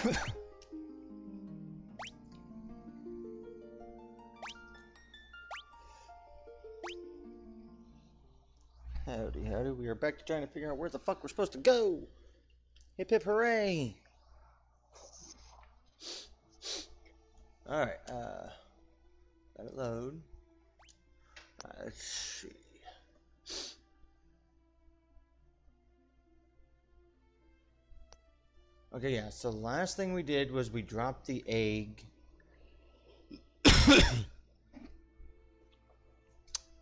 howdy, howdy. We are back to trying to figure out where the fuck we're supposed to go. Hip hip hooray! Alright, uh, let it load. Let's see. Okay, yeah, so the last thing we did was we dropped the egg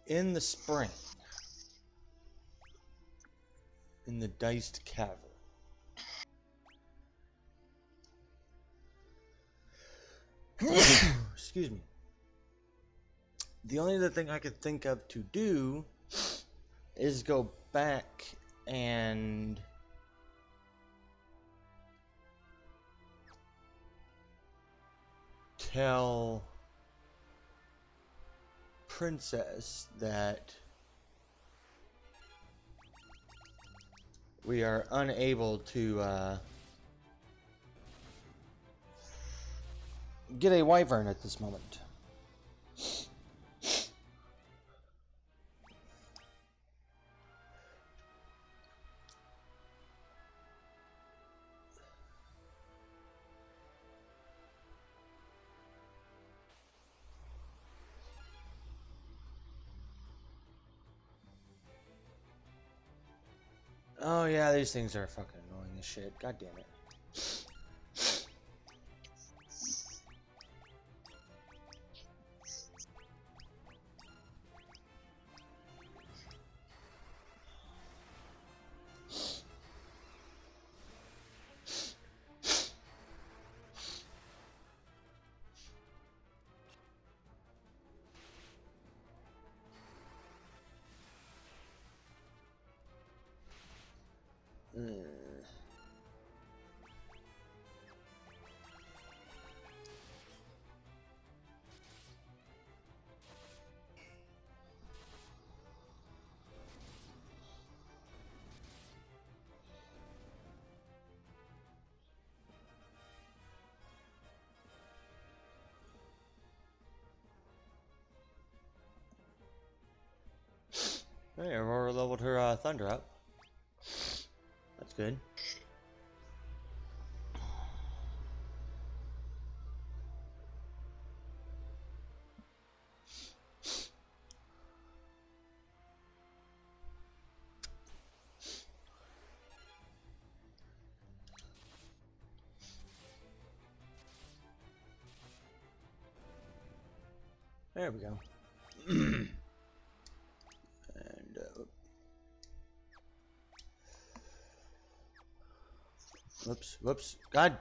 in the spring in the Deist cavern. Excuse me. The only other thing I could think of to do is go back and tell Princess that we are unable to uh, get a wyvern at this moment. Oh yeah, these things are fucking annoying as shit. God damn it. Hey, Aurora leveled her uh, thunder up. That's good. There we go. Whoops, God.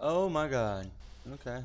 Oh my God. Okay.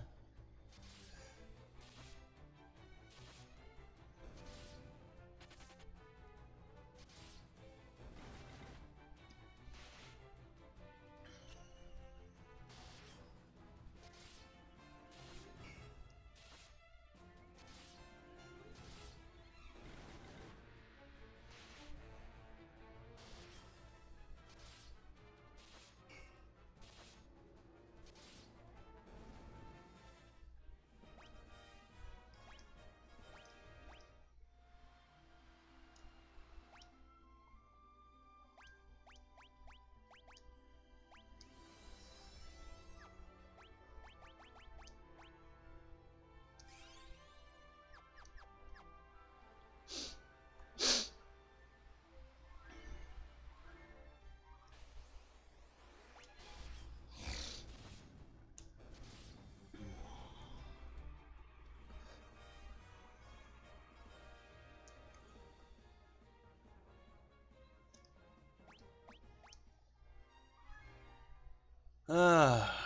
Ah,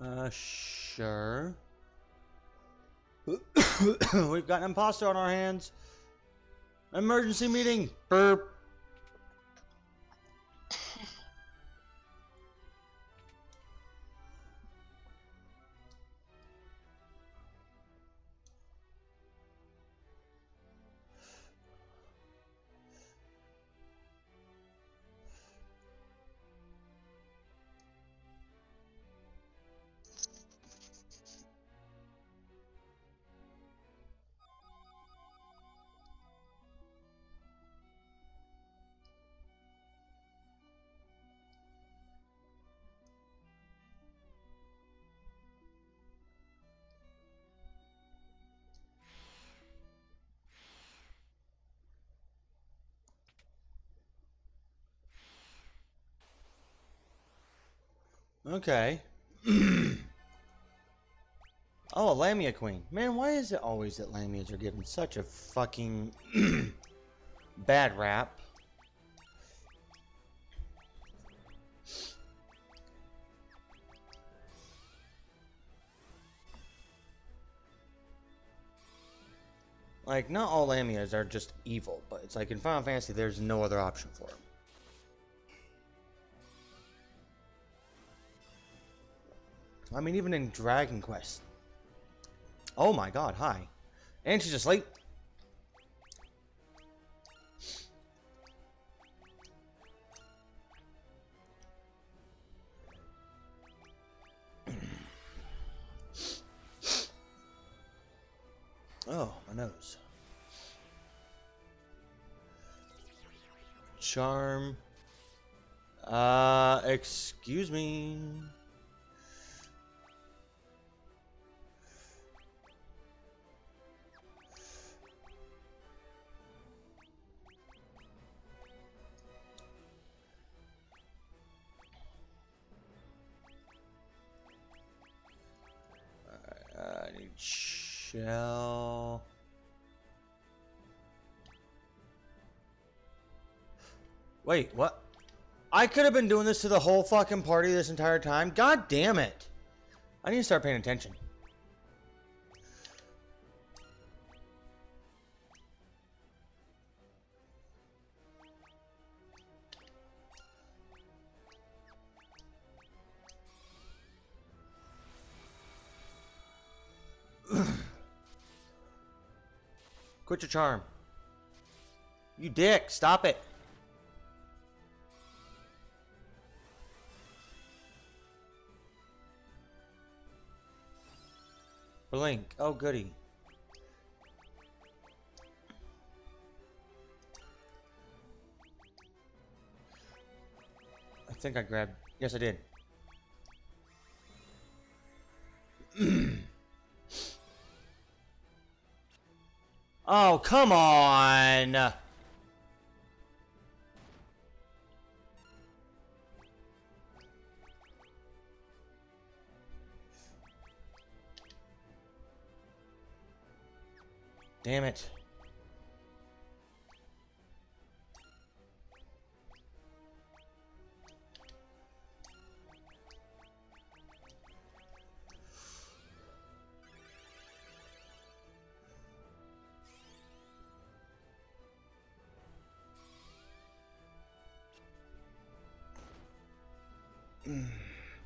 Uh, sure. We've got an imposter on our hands. Emergency meeting. Burp. Okay. oh, a Lamia Queen. Man, why is it always that Lamias are given such a fucking bad rap? Like, not all Lamias are just evil, but it's like in Final Fantasy, there's no other option for them. I mean, even in Dragon Quest. Oh my god, hi. And she's asleep. oh, my nose. Charm. Uh, excuse me. Wait, what? I could have been doing this to the whole fucking party this entire time? God damn it. I need to start paying attention. Quit your charm. You dick, stop it. Blink. Oh, goody. I think I grabbed... Yes, I did. Oh, come on! Damn it.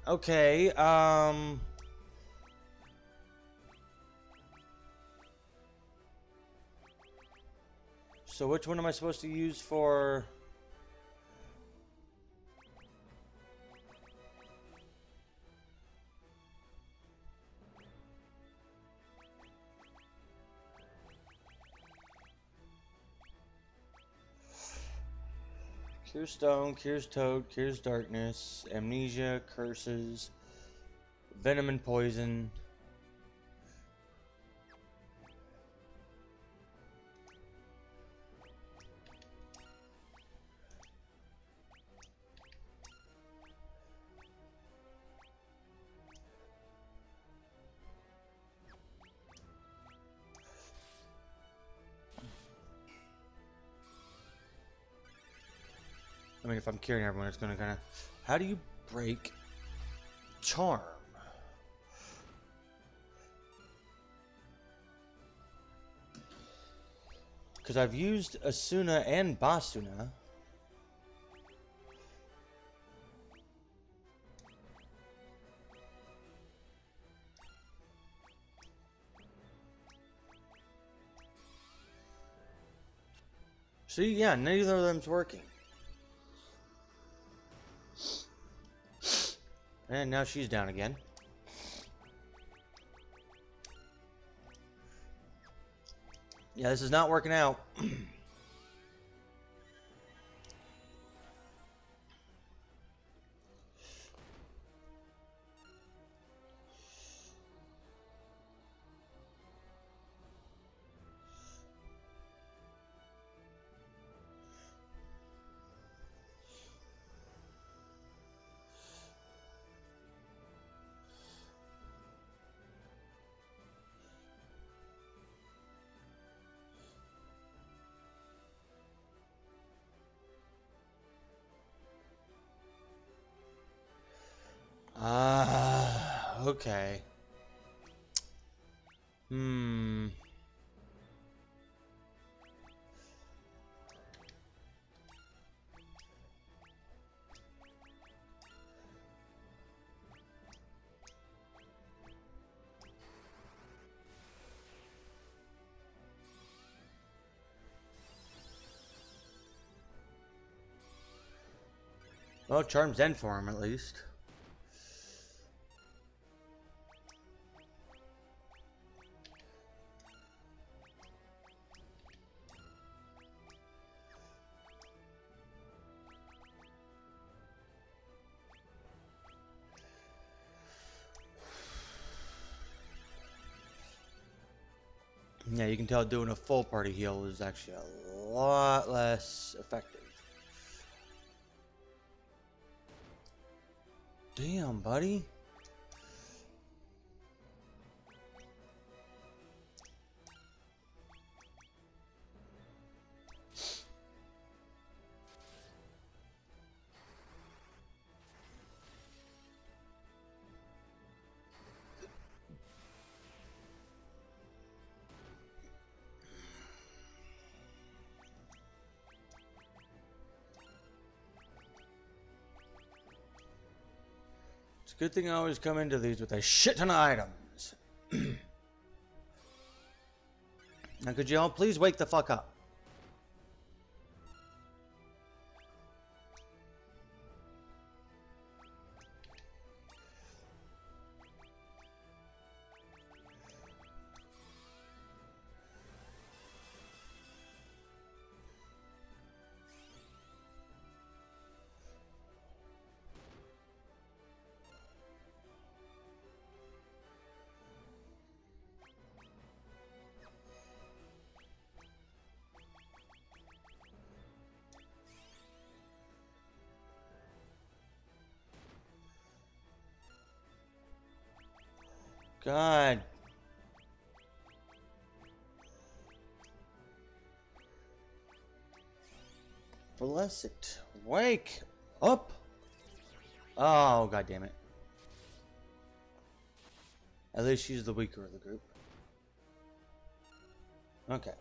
Okay, um... So which one am I supposed to use for... Cure Stone, Cures Toad, Cures Darkness, Amnesia, Curses, Venom and Poison. if I'm killing everyone, it's going to kind of... How do you break charm? Because I've used Esuna and Basuna. See, yeah, neither of them's working. And now she's down again. Yeah, this is not working out. okay. Hmm. Well, charms end for him at least. Tell doing a full party heal is actually a lot less effective. Damn, buddy. Good thing I always come into these with a shit ton of items. now, could you all please wake the fuck up? Blessed. Wake up. Oh, god damn it. At least she's the weaker of the group. Okay.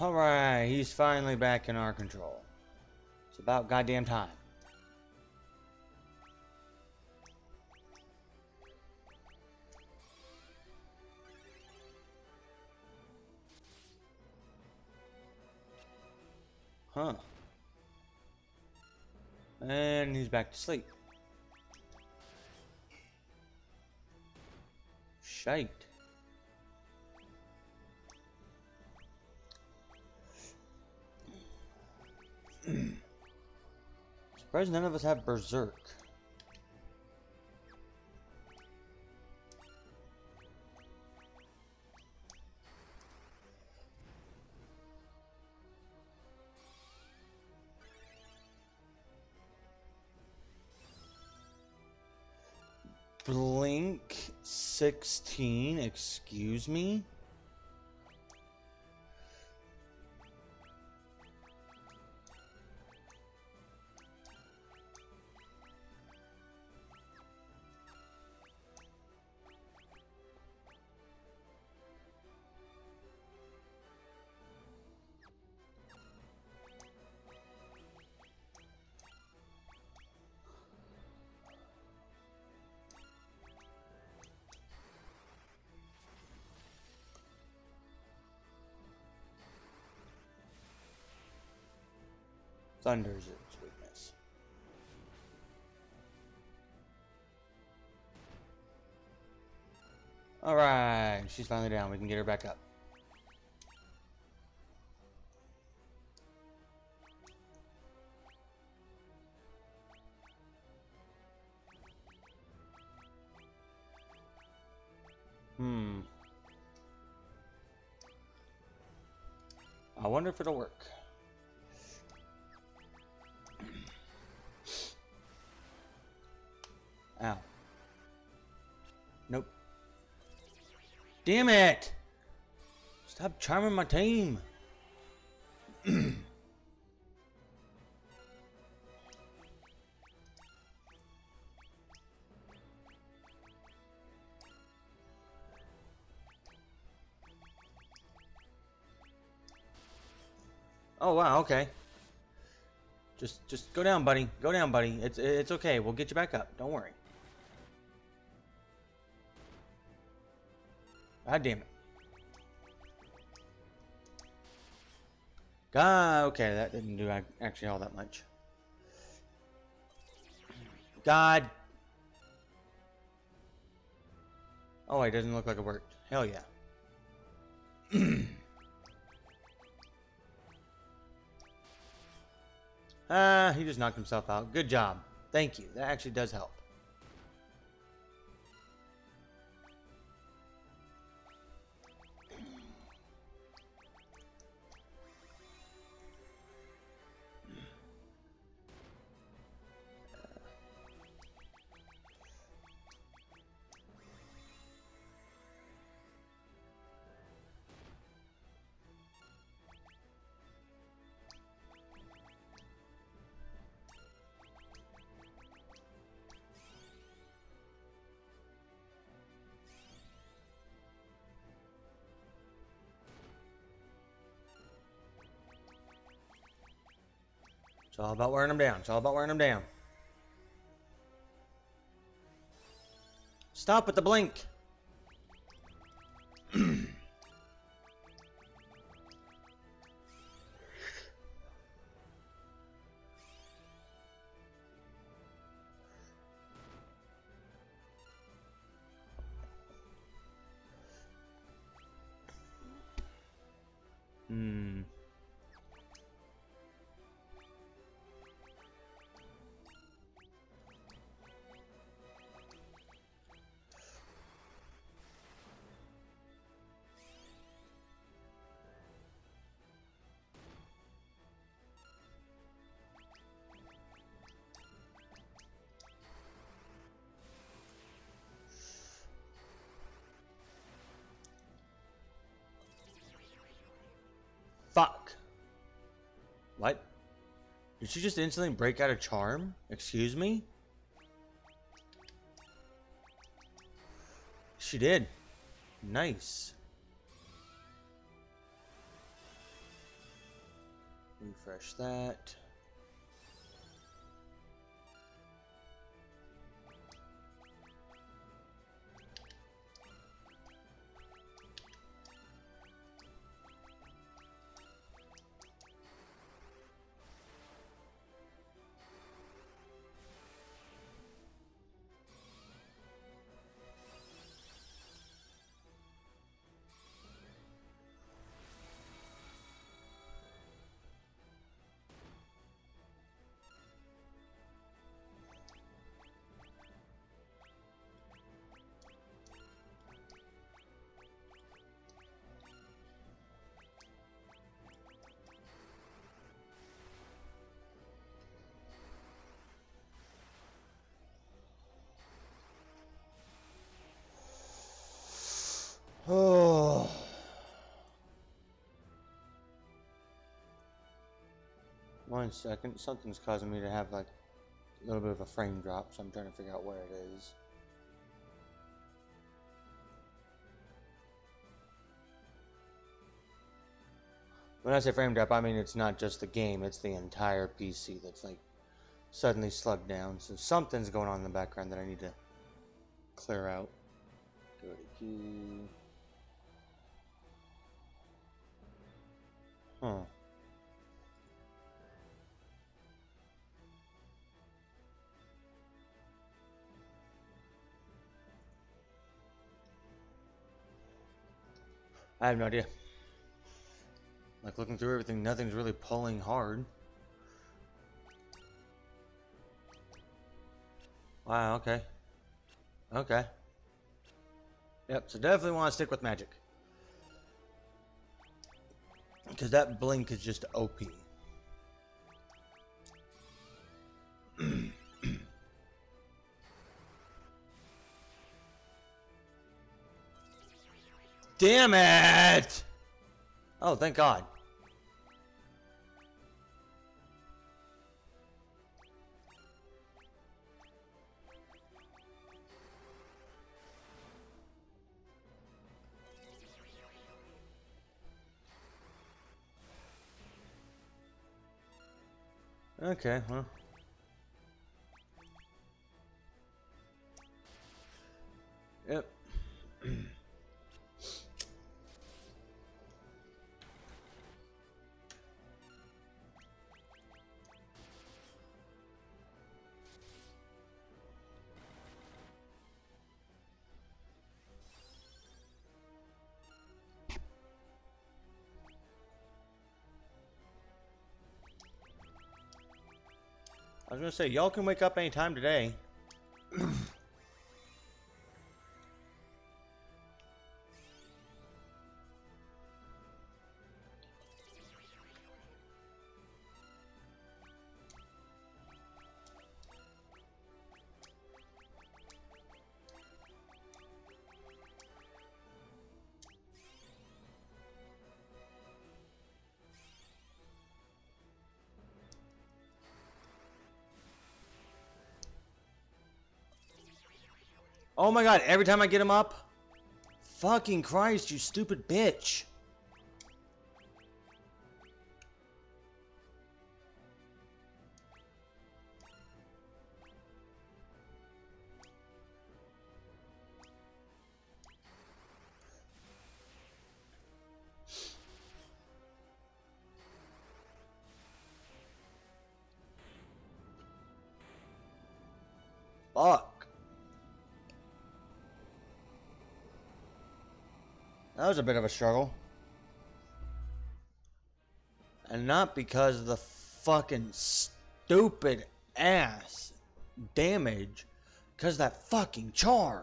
Alright, he's finally back in our control. It's about goddamn time. Huh. And he's back to sleep. Shite. Surprised none of us have Berserk. Blink 16, excuse me? Thunder's its weakness. Alright, she's finally down. We can get her back up. Hmm. I wonder if it'll work. Damn it! Stop charming my team. oh wow, okay. Just just go down, buddy. Go down, buddy. It's it's okay. We'll get you back up. Don't worry. God damn it. God, okay, that didn't do actually all that much. God. Oh, it doesn't look like it worked. Hell yeah. Ah, he just knocked himself out. Good job. Thank you. That actually does help. It's all about wearing them down. It's all about wearing them down. Stop with the blink. What? Did she just instantly break out a charm? Excuse me? She did. Nice. Refresh that. One second. Something's causing me to have like a little bit of a frame drop, so I'm trying to figure out where it is. When I say frame drop, I mean it's not just the game, it's the entire PC that's like suddenly slugged down. So something's going on in the background that I need to clear out. Go to key. Huh. I have no idea. Like looking through everything, nothing's really pulling hard. Wow, okay. Okay. Yep, so definitely want to stick with magic. Because that blink is just OP. Damn it! Oh, thank God. Okay, well. Yep. I was gonna say, y'all can wake up anytime today. Oh my god, every time I get him up? Fucking Christ, you stupid bitch. That was a bit of a struggle. And not because of the fucking stupid ass damage. Because that fucking char.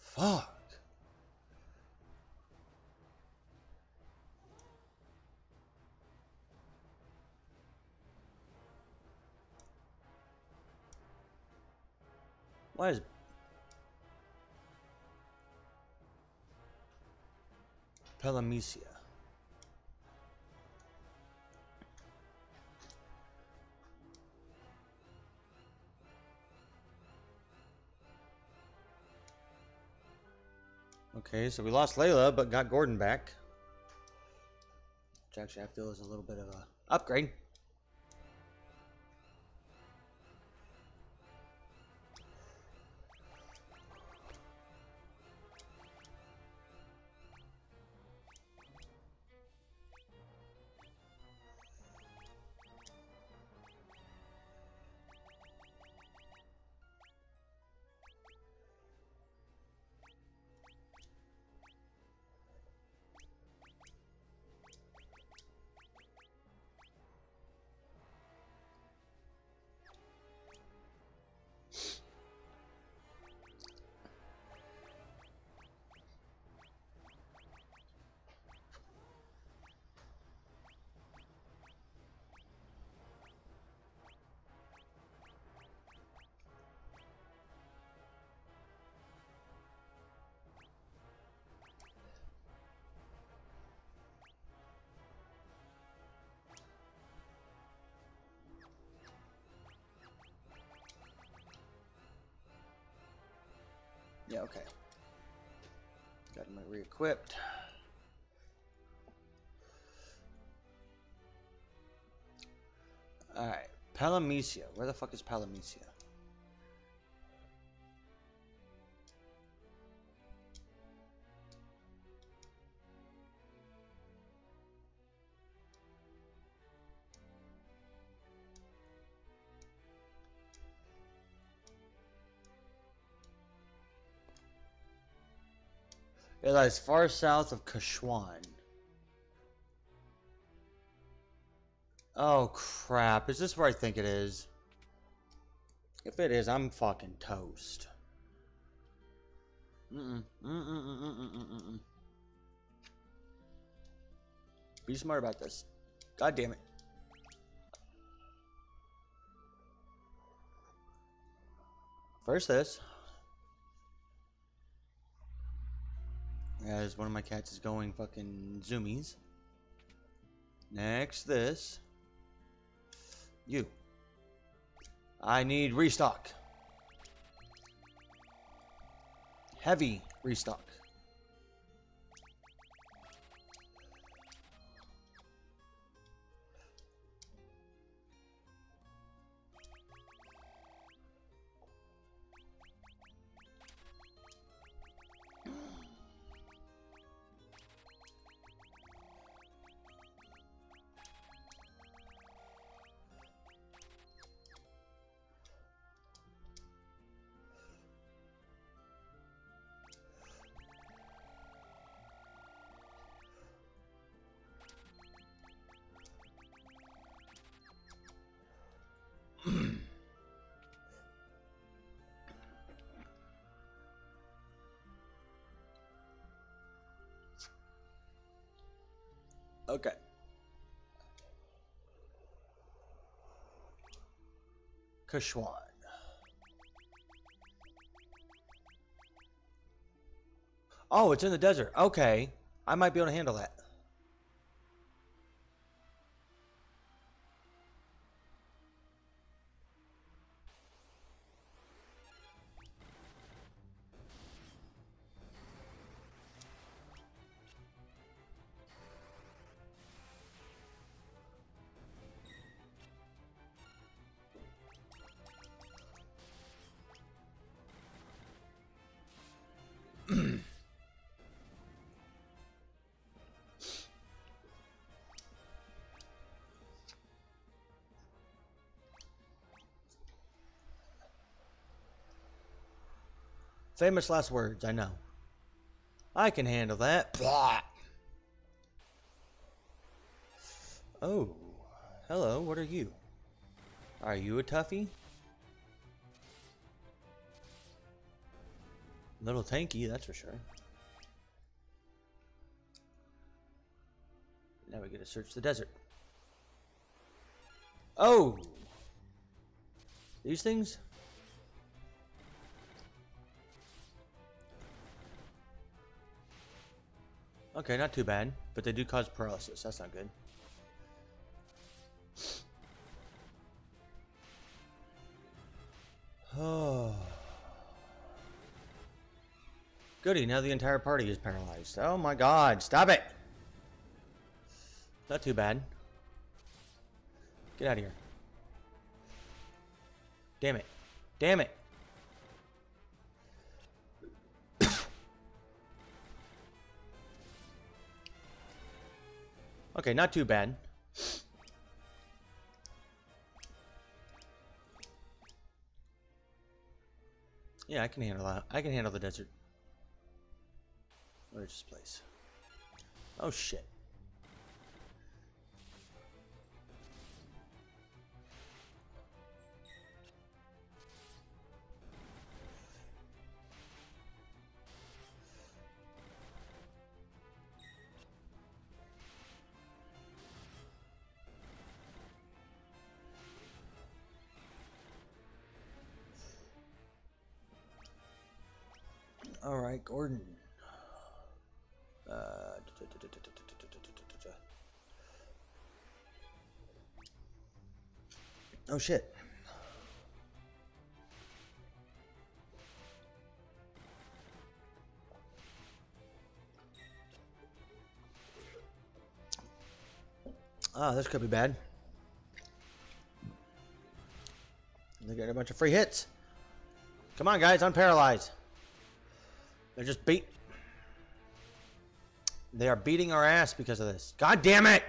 Fuck. Why is Palamecia? Okay, so we lost Leila, but got Gordon back. Which actually I feel is a little bit of a upgrade. Okay. Got my re-equipped. Alright, Palamecia. Where the fuck is Palamecia? Lies far south of Kashuan. Oh crap, is this where I think it is? If it is, I'm fucking toast. Mm-mm. Mm-mm-mm-mm-mm-mm-mm. Be smart about this. God damn it. First this. As one of my cats is going fucking zoomies. Next this. You. I need restock. Heavy restock. Okay. Kashuan. Oh, it's in the desert. Okay. I might be able to handle that. Famous last words, I know. I can handle that. Blah. Oh, hello, what are you? Are you a toughie? Little tanky, that's for sure. Now we get to search the desert. Oh! These things? Okay, not too bad, but they do cause paralysis. That's not good. Oh. Goody, now the entire party is paralyzed. Oh my god, stop it! Not too bad. Get out of here. Damn it. Damn it. Okay, not too bad. Yeah, I can handle that. I can handle the desert. Where's this place? Oh shit. Gordon. Uh, oh shit. Ah, this could be bad. They got a bunch of free hits. Come on, guys, unparalyzed. They're just beat. They are beating our ass because of this. God damn it!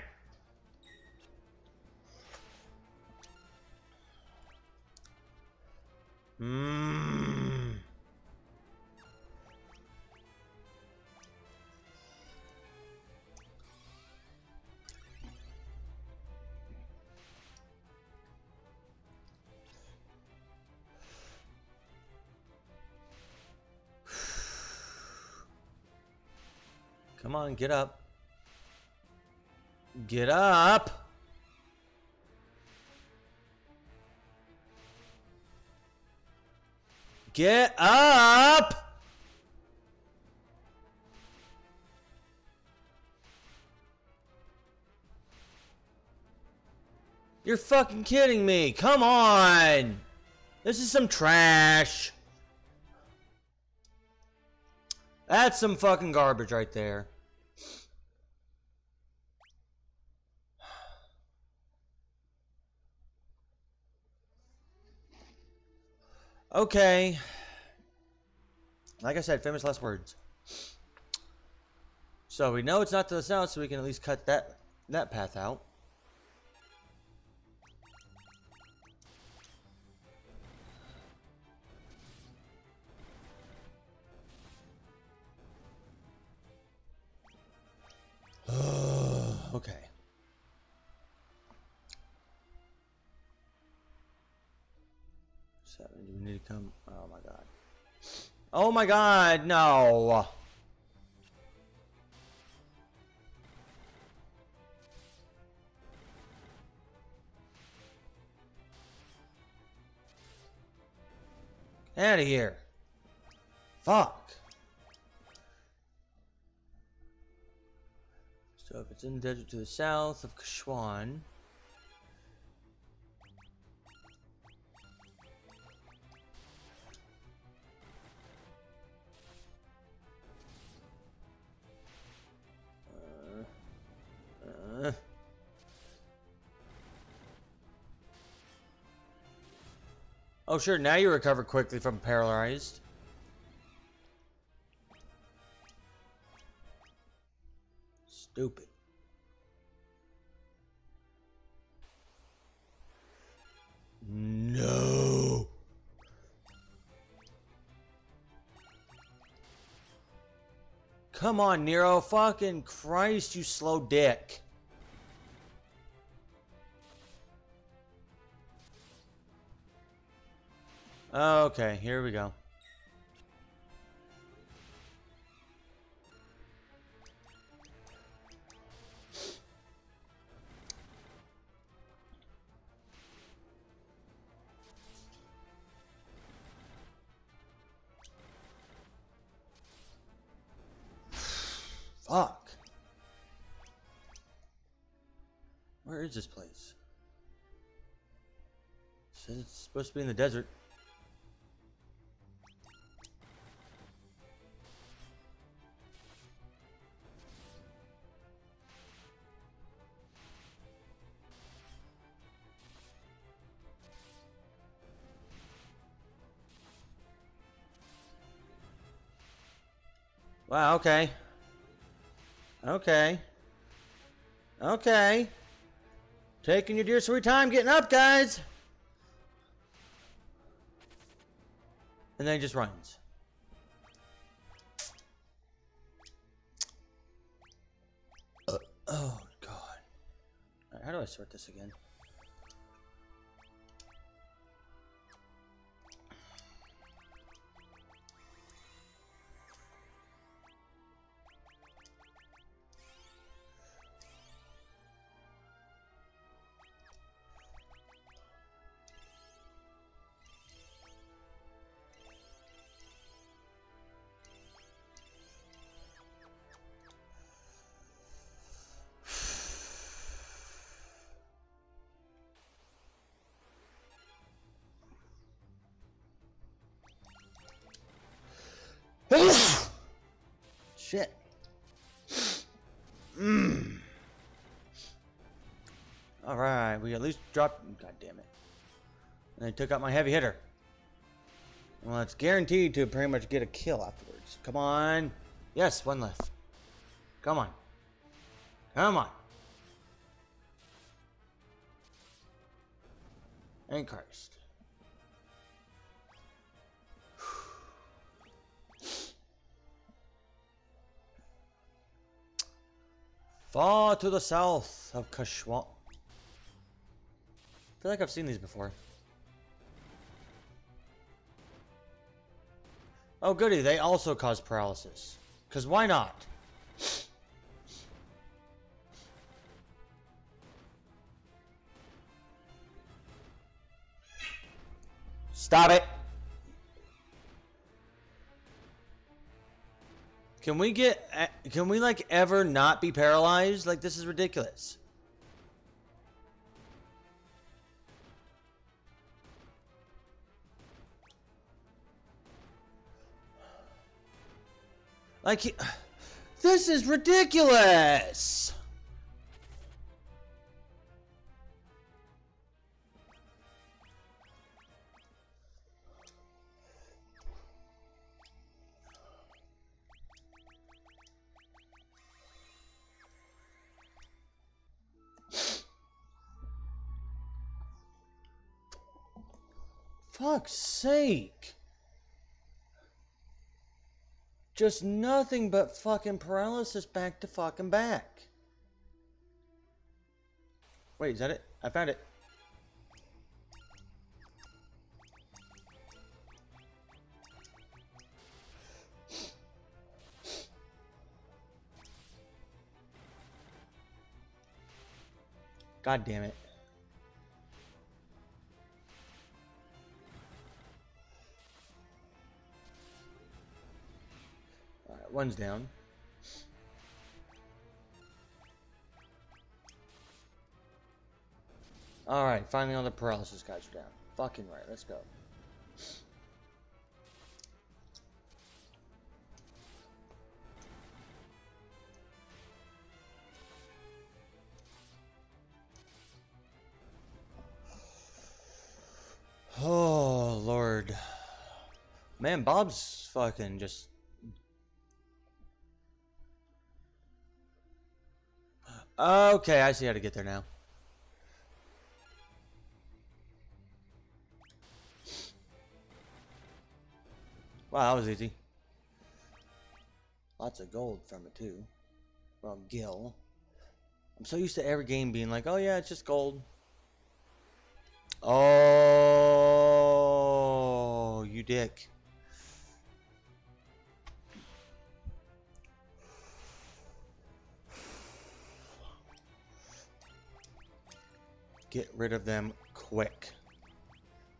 Get up. Get up! Get up! You're fucking kidding me. Come on. This is some trash. That's some fucking garbage right there. Okay. Like I said, famous last words. So we know it's not to the south, so we can at least cut that that path out. okay. Seven. Do we need to come? Oh my god. Oh my god, no. Out of here. Fuck. So if it's in the desert to the south of Kashuan. Oh sure, now you recover quickly from paralyzed. Stupid. No. Come on, Nero. Fucking Christ, you slow dick. Oh, okay, here we go. Fuck. Where is this place? It's supposed to be in the desert. Wow, okay. Okay. Okay. Taking your dear sweet time getting up, guys. And then he just runs. Uh, oh, God. Right, how do I sort this again? And I took out my heavy hitter. Well, it's guaranteed to pretty much get a kill afterwards. Come on. Yes, one left. Come on. Come on. Thank Christ. Far to the south of Kashuan. I feel like I've seen these before. Oh goody, they also cause paralysis. Because why not? Stop it! Can we get, eh, can we like ever not be paralyzed? Like this is ridiculous. Like, this is ridiculous! Fuck's sake. Just nothing but fucking paralysis back to fucking back. Wait, is that it? I found it. God damn it. One's down. Alright, finally all the paralysis guys are down. Fucking right, let's go. Oh, Lord. Man, Bob's fucking just Okay, I see how to get there now. Wow, that was easy. Lots of gold from it too. From Gil. I'm so used to every game being like, oh yeah, it's just gold. Oh, you dick. Get rid of them quick.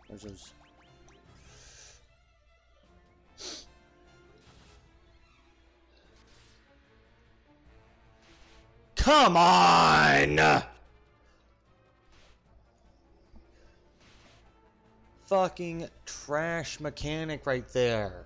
There's those. Come on! Fucking trash mechanic right there.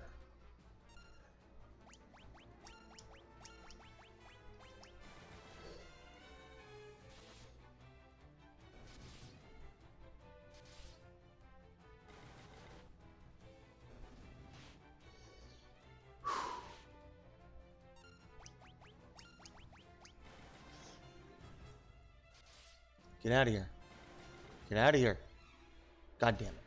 Get out of here. Get out of here. God damn it.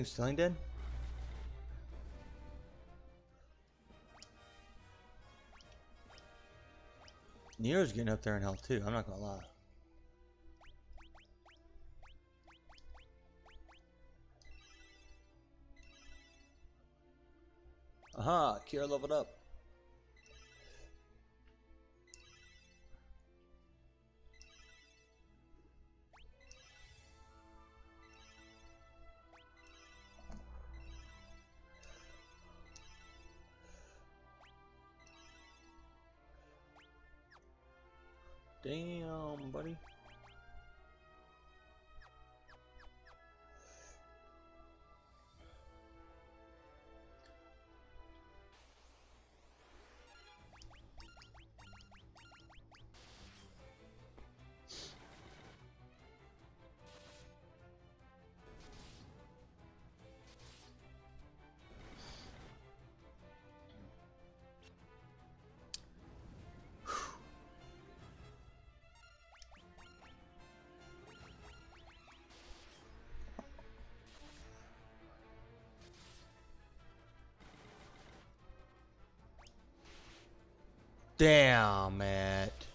Thing's still ain't dead? Nero's getting up there in health too, I'm not gonna lie. Aha, Kira leveled up. Damn it.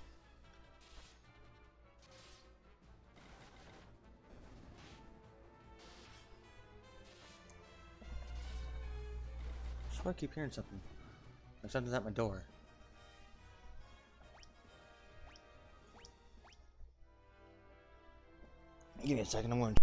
I swear I keep hearing something. Like something's at my door. Give me a second, I'm going.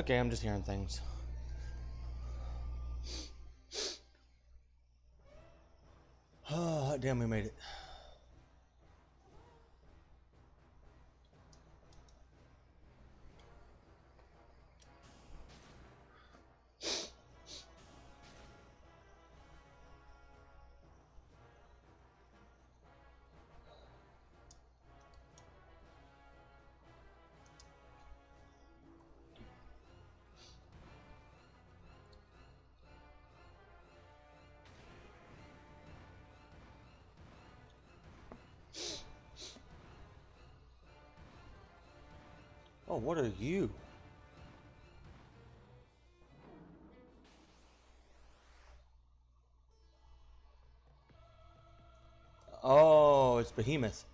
Okay, I'm just hearing things. Oh, damn, we made it. What are you? Oh, it's Behemoth.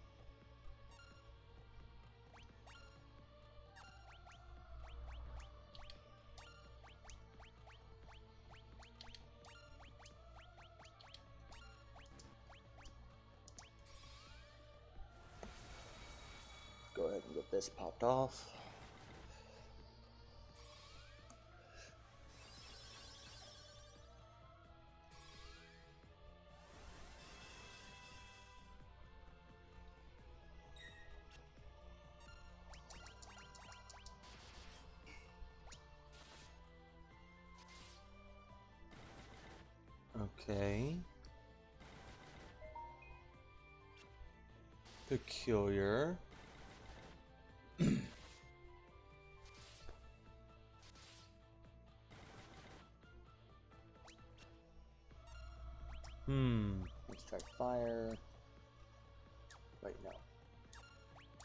Go ahead and get this popped off. Okay. Peculiar. hmm. Let's try fire. Wait, no.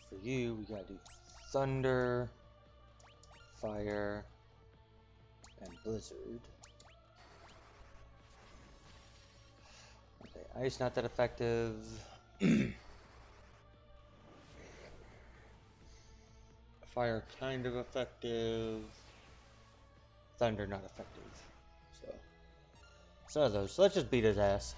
For you, we gotta do thunder, fire, and blizzard. Ice not that effective. Fire kind of effective. Thunder not effective. So, of those. So let's just beat his ass.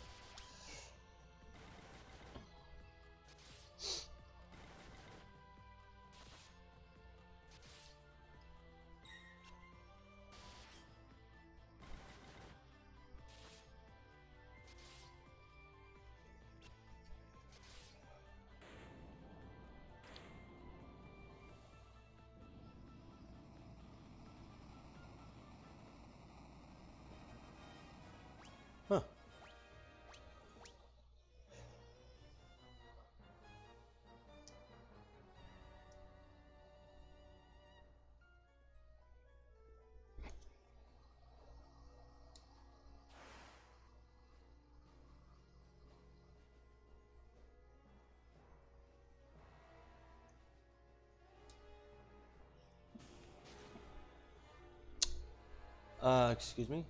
Uh, excuse me?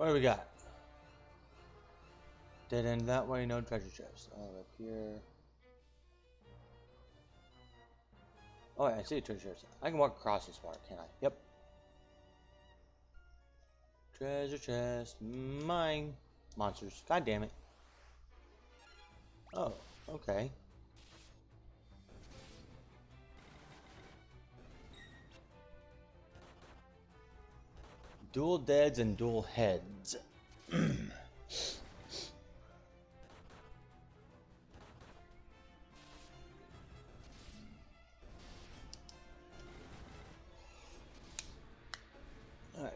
What do we got? Dead end that way, no treasure chest. Oh, uh, up here. Oh, I see a treasure chest. I can walk across this water, can I? Yep. Treasure chest. Mine. Monsters. God damn it. Oh, okay. Dual deads and dual heads. Alright,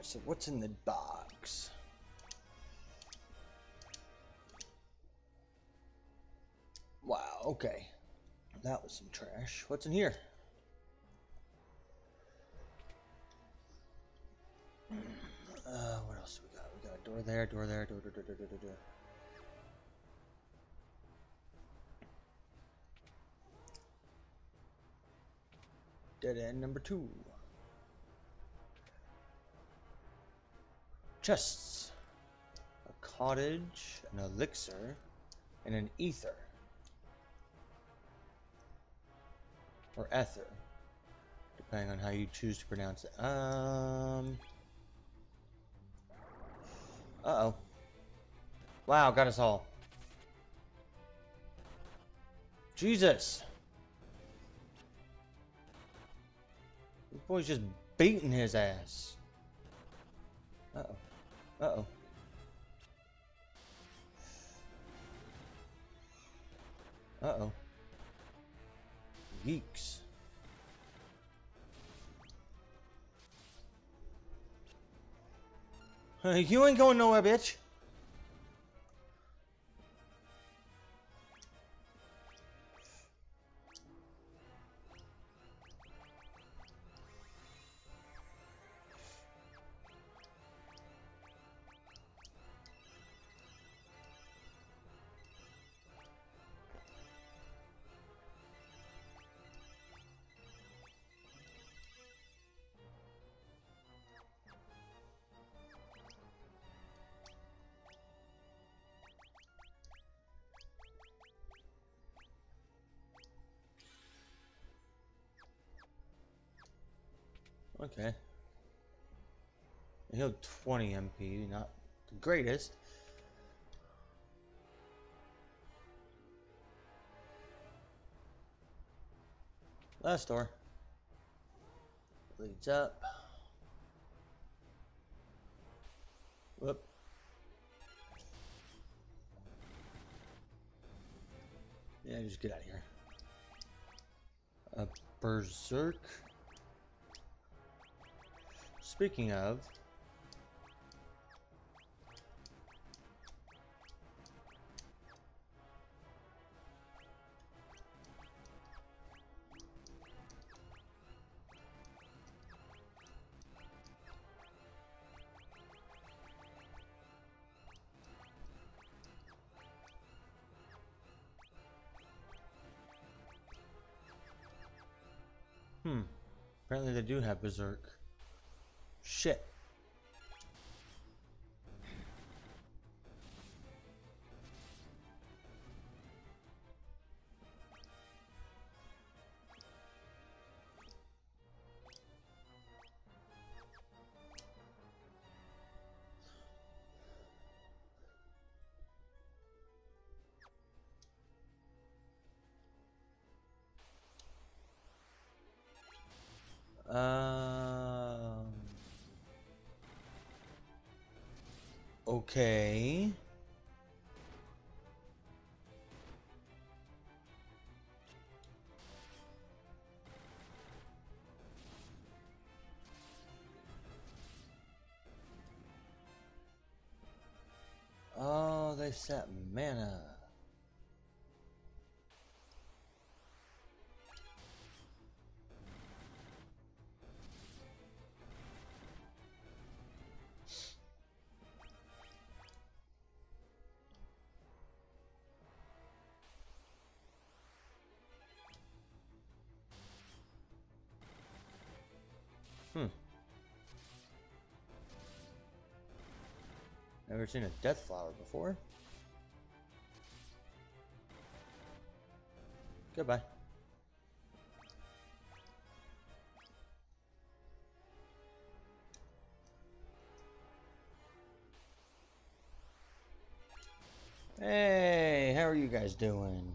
so what's in the box? Wow, okay. That was some trash. What's in here? Uh, what else do we got? We got a door there, door there, door, door, door, door, door, door. Dead end number two. Chests. A cottage, an elixir, and an ether. Or ether. Depending on how you choose to pronounce it. Um. Uh oh. Wow, got us all. Jesus. This boy's just beating his ass. Uh oh. Uh oh. Uh oh. Geeks. Uh, you ain't going nowhere, bitch. Healed 20 MP, not the greatest. Last door. Leads up. Whoop. Yeah, just get out of here. A berserk. Speaking of, Apparently they do have Berserk. Shit. Um. Okay. Oh, they set mana. Never seen a death flower before. Goodbye. Hey, how are you guys doing?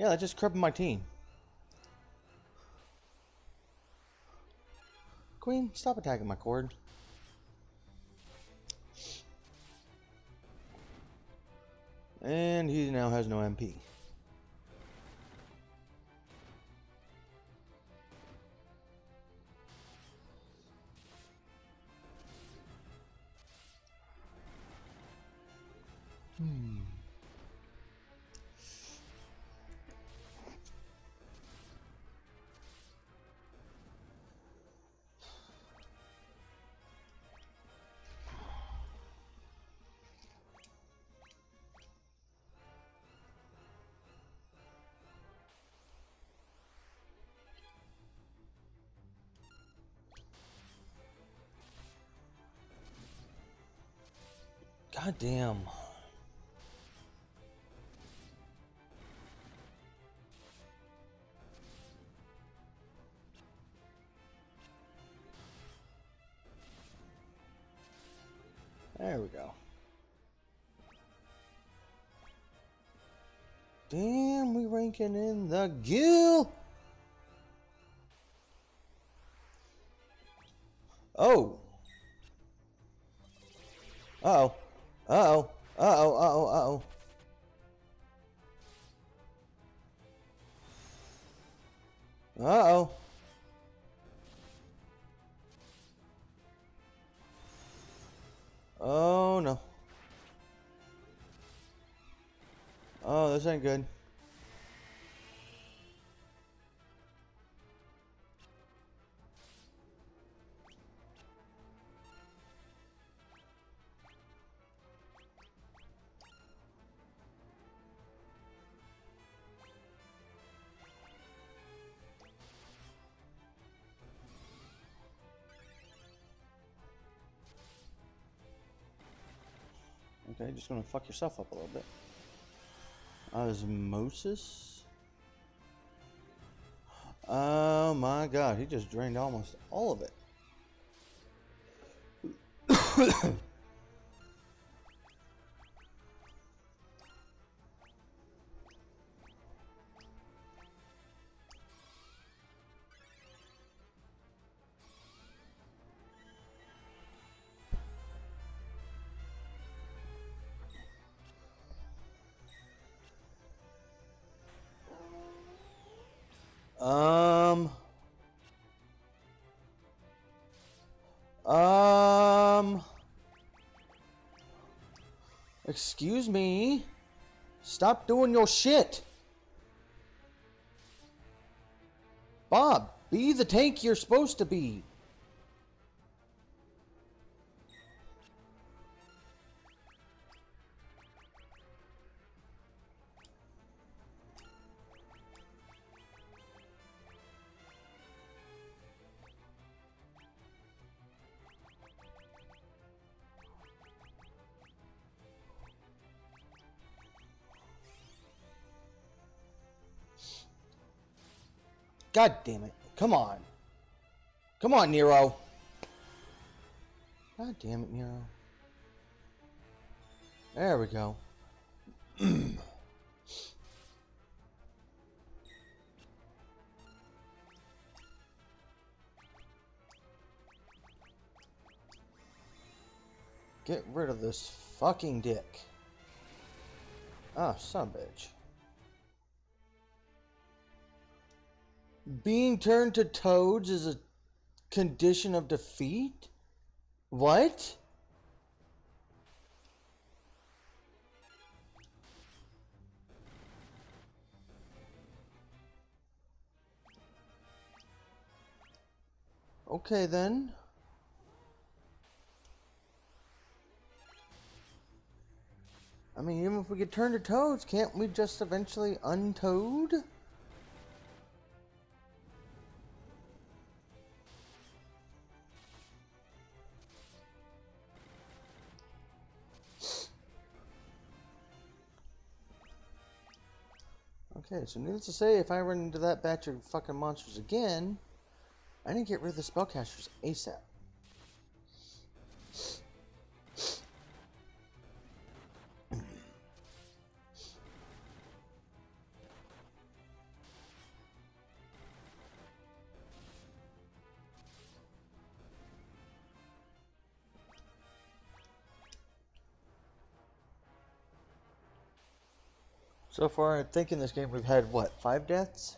Yeah, that just crippled my team. Queen, stop attacking my cord. And he now has no MP. Damn. There we go. Damn, we ranking in the Gil. Oh. Uh-oh. Uh-oh. Uh-oh. Uh-oh. Uh-oh. Uh-oh. Oh, no. Oh, this ain't good. Okay, just gonna fuck yourself up a little bit. Osmosis? Oh my god, he just drained almost all of it. Um. Excuse me. Stop doing your shit. Bob, be the tank you're supposed to be. God damn it. Come on. Come on, Nero. God damn it, Nero. There we go. Get rid of this fucking dick. Ah, son of a bitch. Being turned to toads is a condition of defeat? What? Okay then. I mean, even if we get turned to toads, can't we just eventually untoad? Okay, so needless to say, if I run into that batch of fucking monsters again, I need to get rid of the spellcasters ASAP. So far, I think in this game we've had, what, five deaths?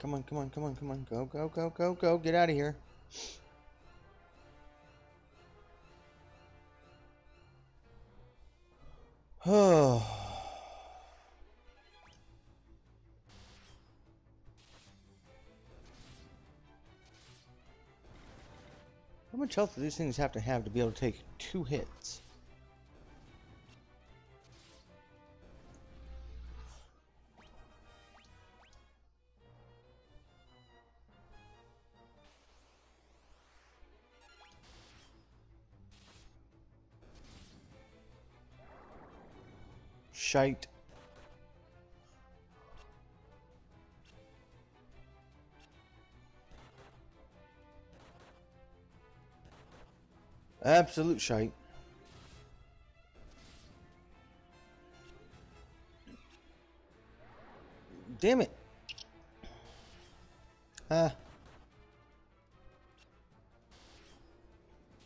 Come on, come on, come on, come on. Go, go, go, go, go. Get out of here. How much health do these things have to have to be able to take two hits? Shite. Absolute shite. Damn it. Ah.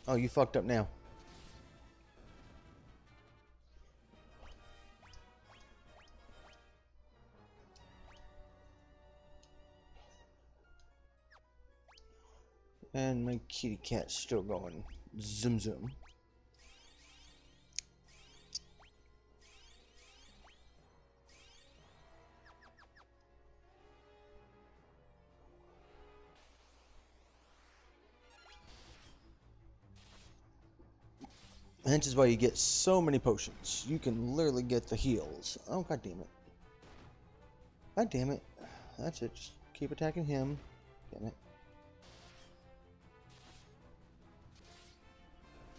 Oh, you fucked up now. And my kitty cat's still going. Zoom zoom. Hence is why you get so many potions. You can literally get the heals. Oh, god damn it. God damn it. That's it. Just keep attacking him. Damn it.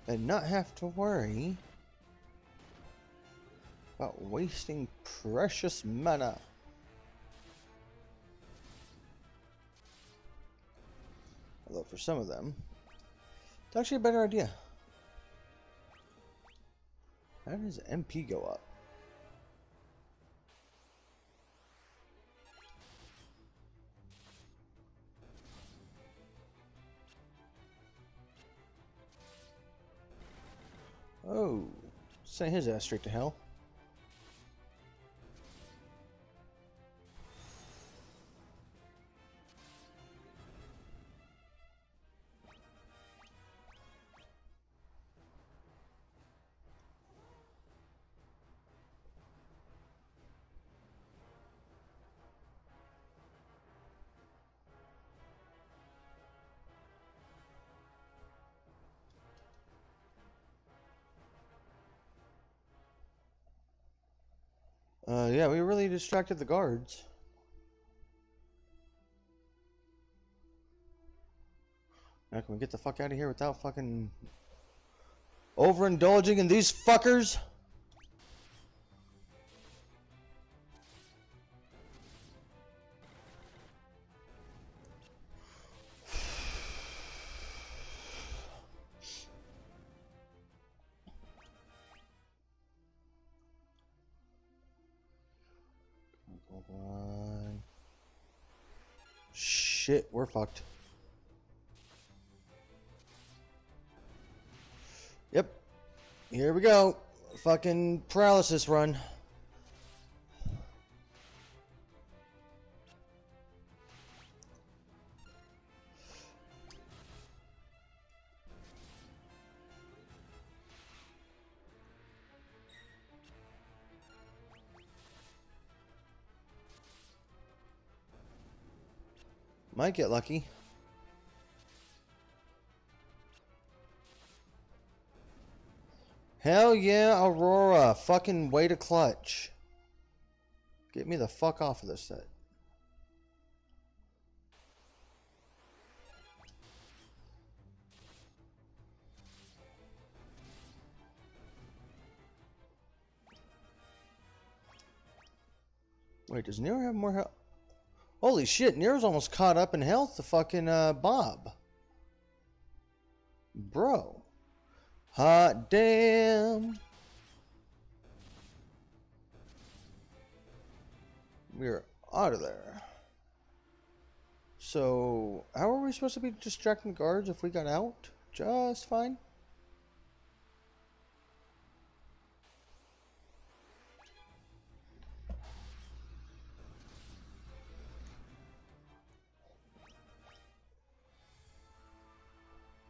And not have to worry about wasting precious mana. Although for some of them, it's actually a better idea. How does MP go up? Oh, send his ass straight to hell. Uh, yeah, we really distracted the guards. Now can we get the fuck out of here without fucking overindulging in these fuckers? We're fucked. Yep. Here we go. Fucking paralysis run. Might get lucky. Hell yeah, Aurora. Fucking way to clutch. Get me the fuck off of this set. Wait, does Nero have more health? Holy shit, Nero's almost caught up in health to fucking uh, Bob. Bro. Hot damn. We're out of there. So, how are we supposed to be distracting guards if we got out? Just fine.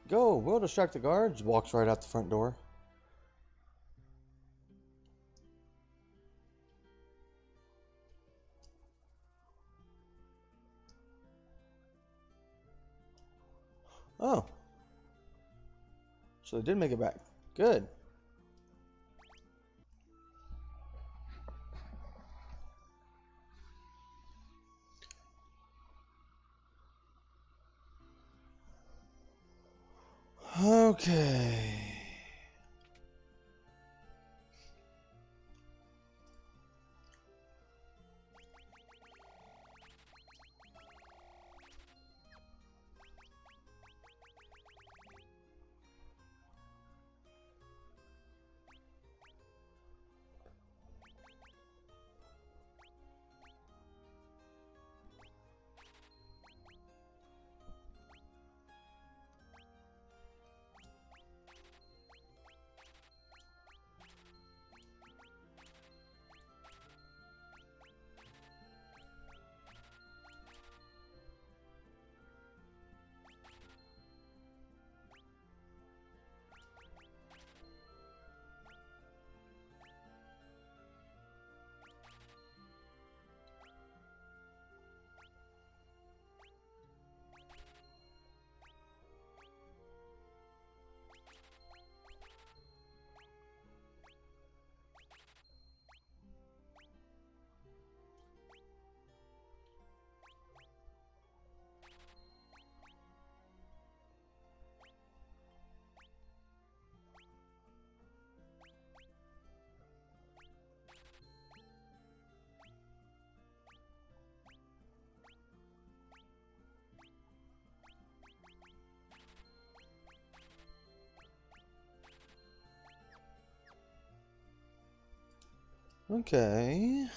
Go, we'll distract the guards. Walks right out the front door. Oh. So they did make it back. Good. Okay. Okay.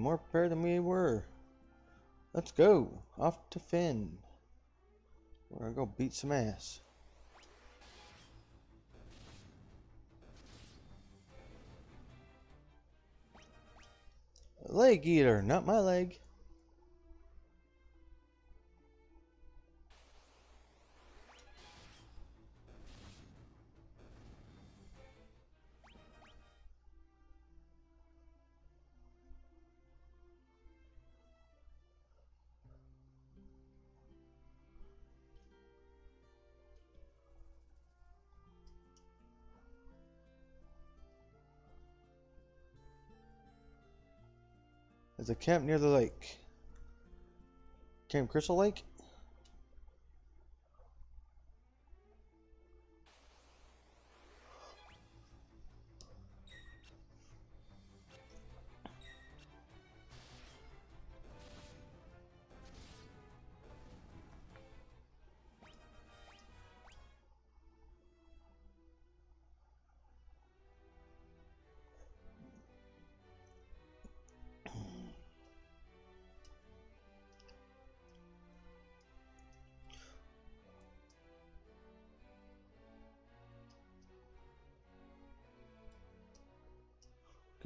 More prepared than we were. Let's go. Off to Fynn. We're gonna go beat some ass. Leg eater, not my leg. A camp near the lake. Camp Crystal Lake?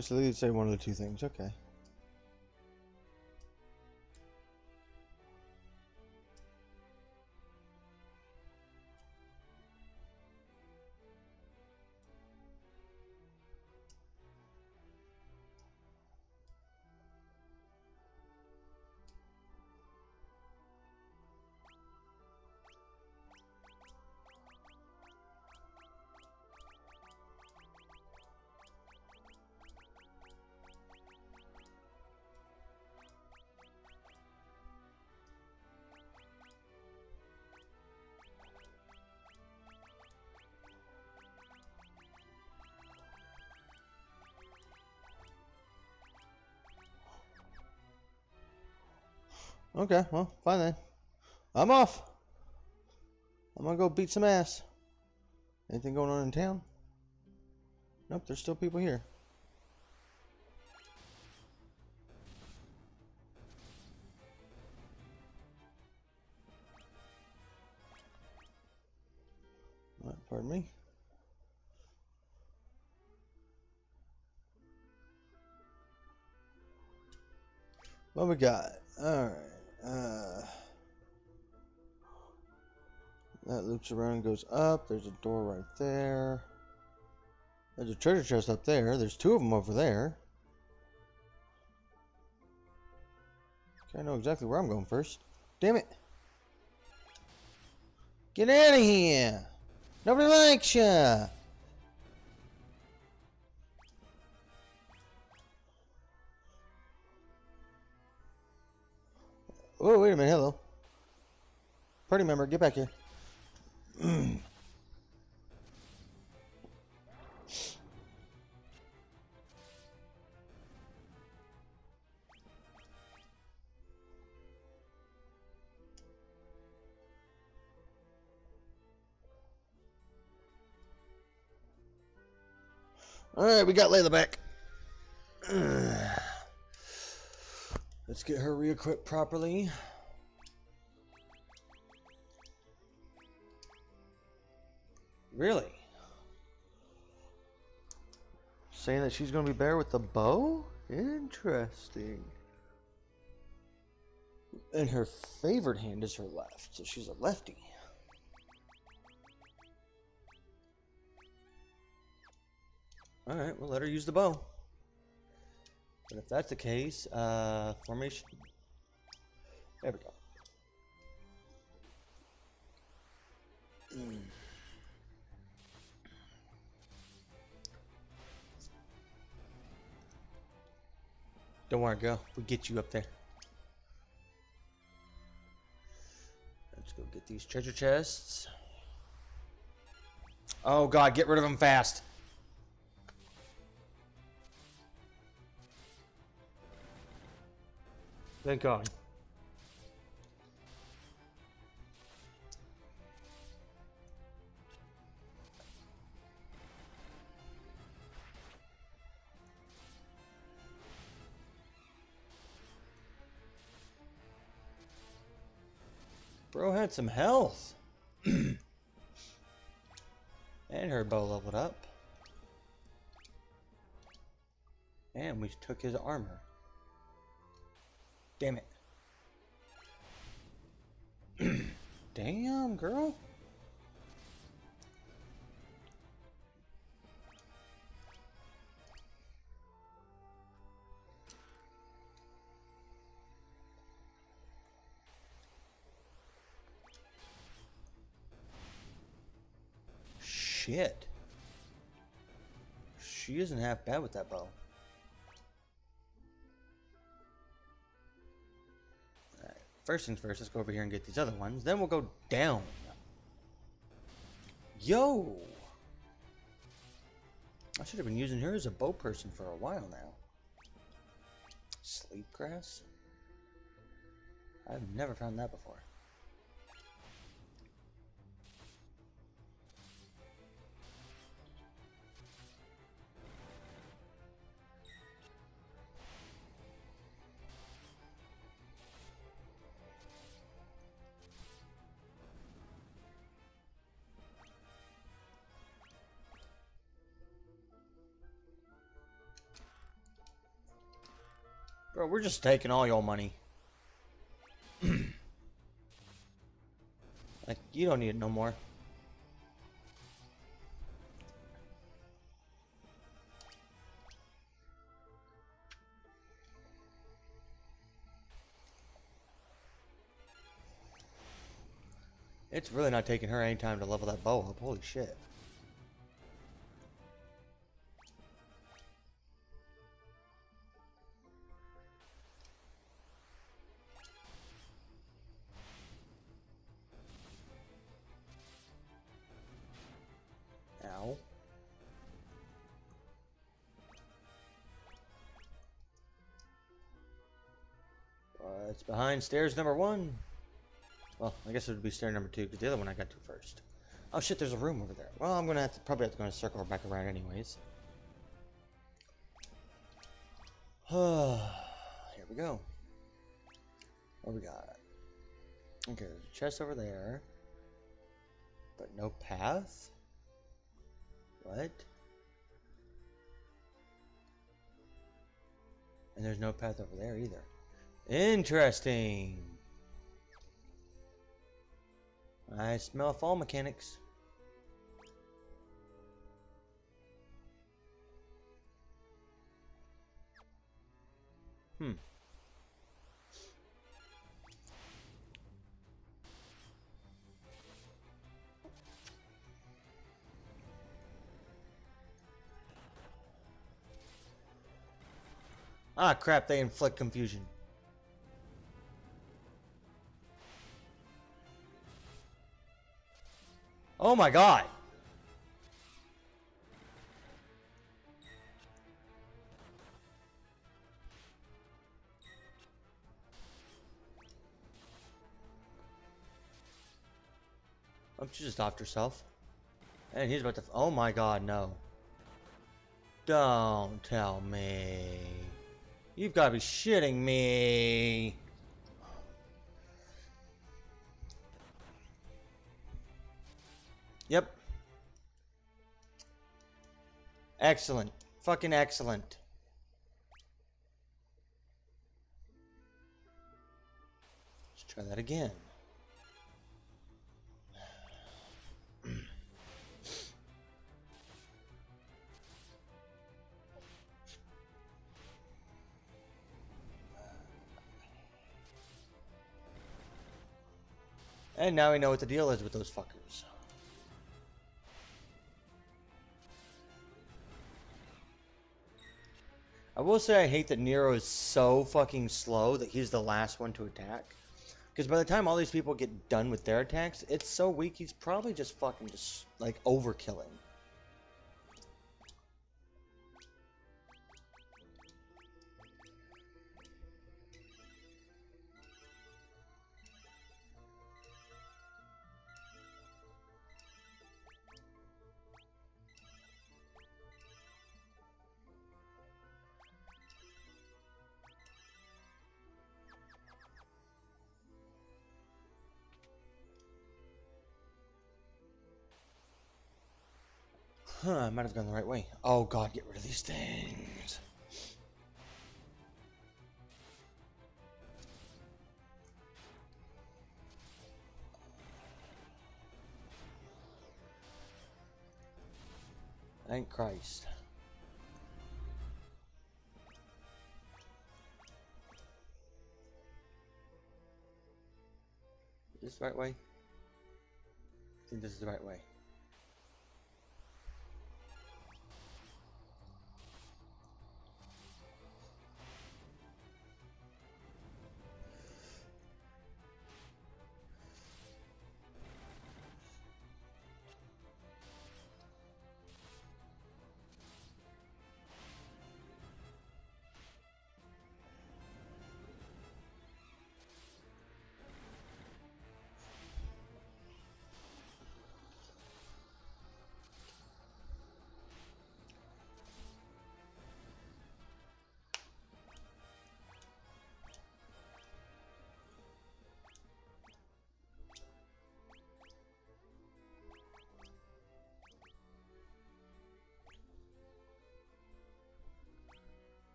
So they say one of the two things. Okay. Okay, well, fine then. I'm off. I'm gonna go beat some ass. Anything going on in town? Nope, there's still people here. pardon me. What we got? Alright. Uh, that loops around and goes up. There's a door right there. There's a treasure chest up there. There's two of them over there. Okay, I know exactly where I'm going first. Damn it. Get out of here. Nobody likes ya. Oh, wait a minute. Hello. Party member, get back here. Alright, we got Leila back. Let's get her re-equipped properly. Really? Saying that she's going to be better with the bow? Interesting. And her favorite hand is her left, so she's a lefty. Alright, we'll let her use the bow. But if that's the case, uh, formation. There we go. Mm. Don't worry, girl. We'll get you up there. Let's go get these treasure chests. Oh god, get rid of them fast. Thank God. Bro had some health. and her bow leveled up. And we took his armor. Damn it. Damn, girl. Shit. She isn't half bad with that bow. First things first, let's go over here and get these other ones. Then we'll go down. Yo! I should have been using her as a bow person for a while now. Sleep grass? I've never found that before. Girl, we're just taking all your money. like, you don't need it no more. It's really not taking her any time to level that bow up. Holy shit. Behind stairs number one. Well, I guess it would be stair number two, because the other one I got to first. Oh shit, there's a room over there. Well, I'm gonna have to probably have to go and circle back around anyways. Here we go. What we got? Okay, there's a chest over there. But no path? What? And there's no path over there either. Interesting. I smell fall mechanics. Hmm. Ah, crap, they inflict confusion. Oh my god. Oh, she just offed herself. And he's about to... Oh my god, no. Don't tell me. You've got to be shitting me. Yep. Excellent. Fucking excellent. Let's try that again. And now we know what the deal is with those fuckers. I will say I hate that Nero is so fucking slow that he's the last one to attack. Because by the time all these people get done with their attacks, it's so weak he's probably just fucking just like overkilling. Huh, I might have gone the right way. Oh god, get rid of these things. Thank Christ. Is this the right way? I think this is the right way.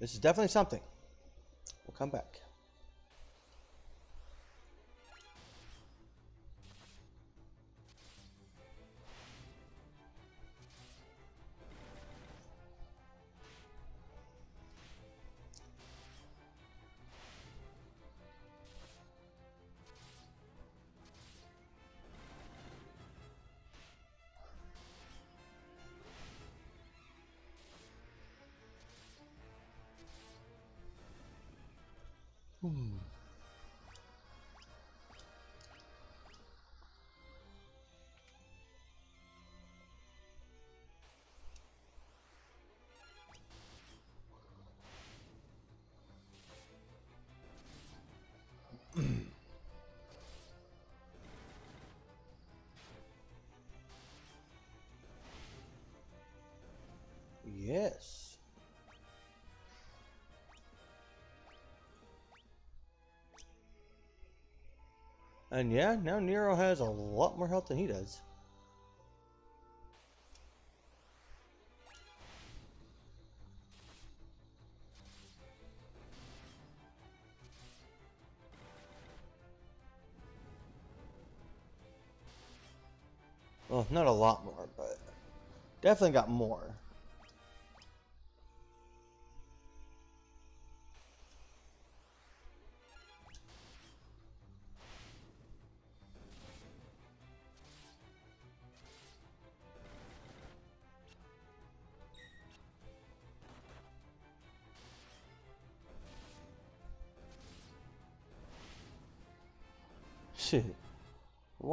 This is definitely something. We'll come back. Yes. And yeah, now Nero has a lot more health than he does. Well, not a lot more, but definitely got more.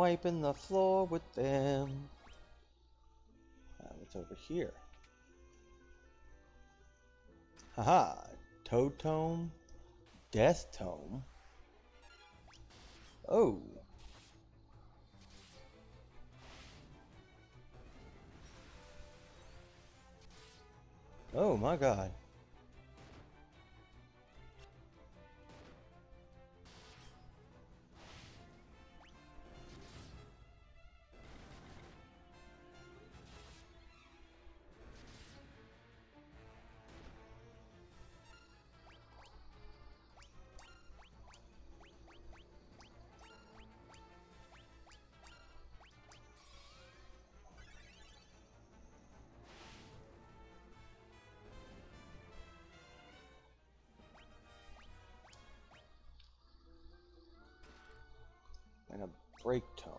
Wiping the floor with them. Uh, what's over here? Haha. Toad Tome. Death Tome. Oh. Oh my god. Break tome.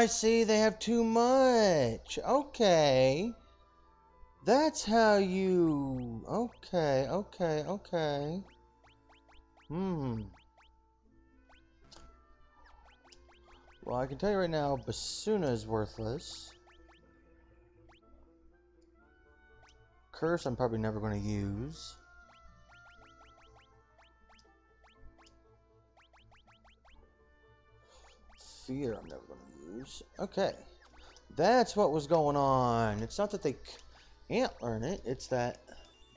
I see. They have too much. Okay. That's how you... Okay, okay, okay. Hmm. Well, I can tell you right now, Basuna is worthless. Curse I'm probably never going to use. Fear I'm never Okay. That's what was going on. It's not that they can't learn it, it's that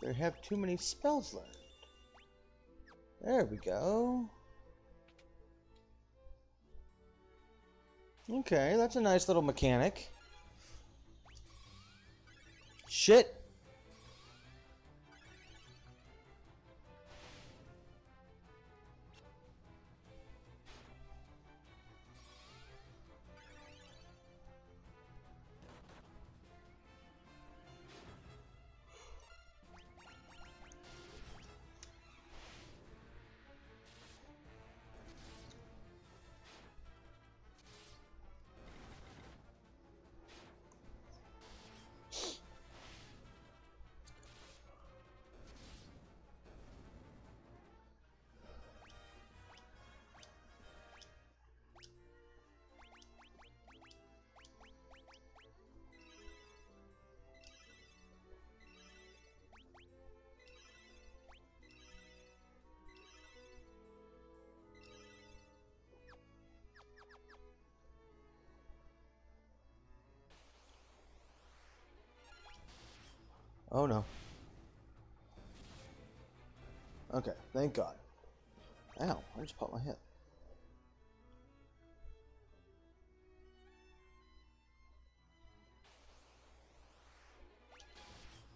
they have too many spells learned. There we go. Okay, that's a nice little mechanic. Shit. Oh no. Okay, thank God. Ow, I just popped my hip.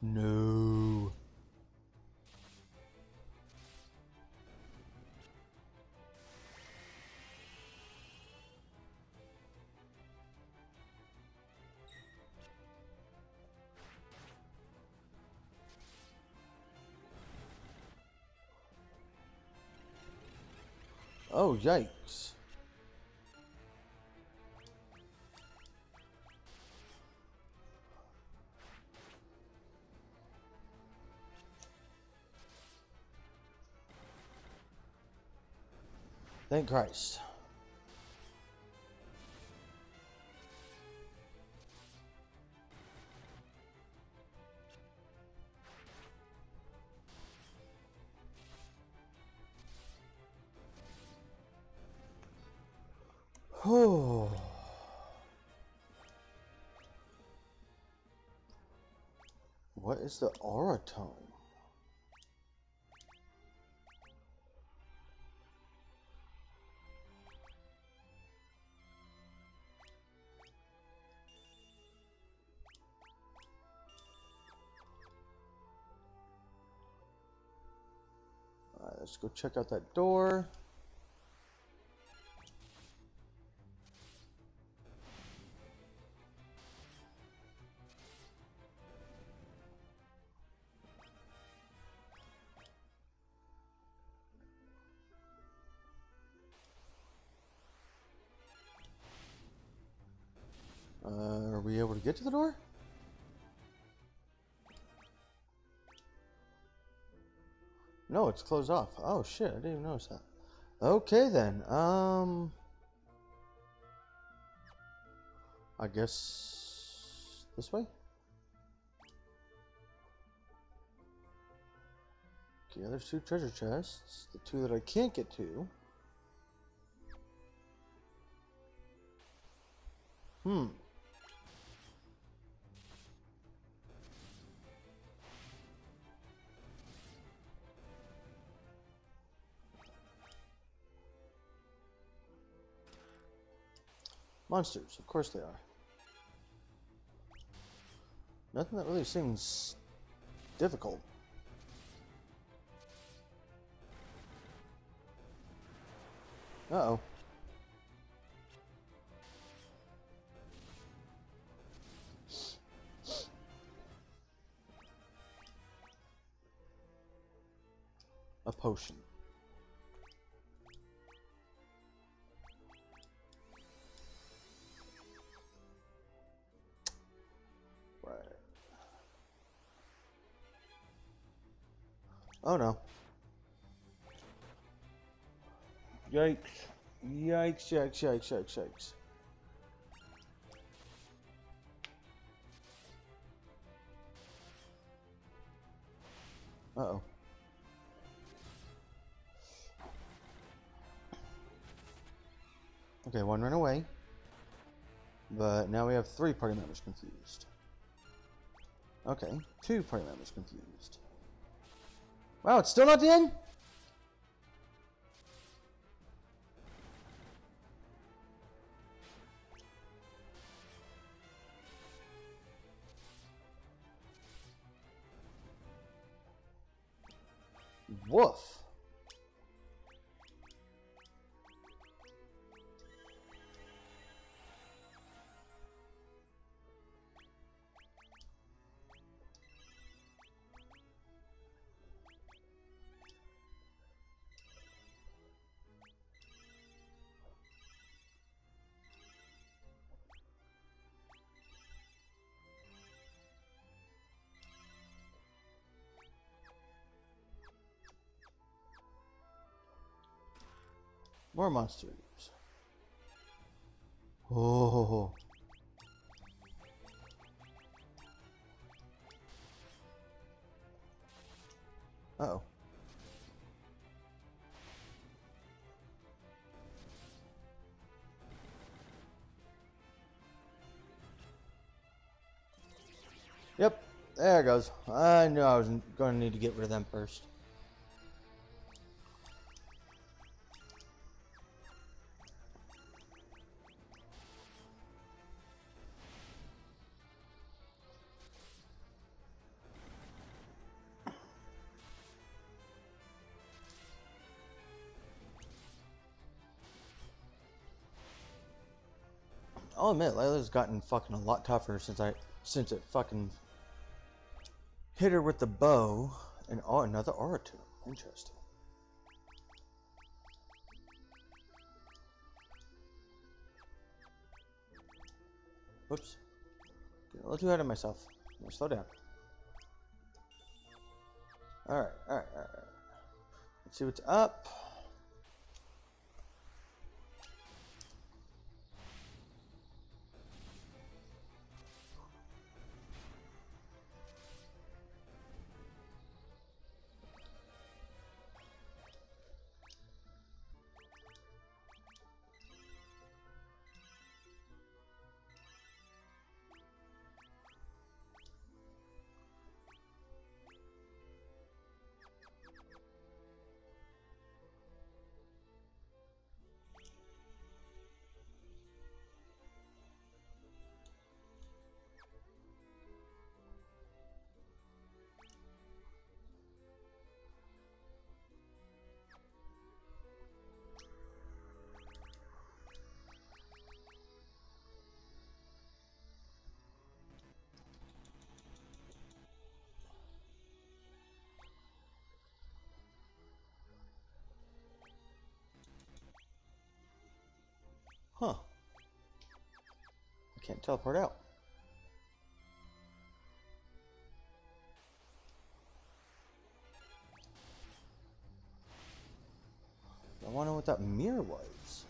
No. Yikes. Thank Christ. Is the aura tome? Alright, let's go check out that door. To the door? No, it's closed off. Oh shit, I didn't even notice that. Okay then, um... I guess... this way? Okay, there's two treasure chests. The two that I can't get to. Hmm. Monsters, of course they are. Nothing that really seems difficult. Uh-oh. A potion. Oh no. Yikes. Yikes, yikes, yikes, yikes, yikes. Uh-oh. Okay, one ran away. But now we have three party members confused. Okay, two party members confused. Wow, it's still not the end? Woof. More monsters. Oh. Uh oh. Yep. There it goes. I knew I was going to need to get rid of them first. I'll admit, Leila's gotten fucking a lot tougher since I since it fucking hit her with the bow and oh another orator. Interesting. Whoops. Get a little too ahead of myself. slow down. Alright, alright, alright. Let's see what's up. Huh. I can't teleport out. I wonder what that mirror was.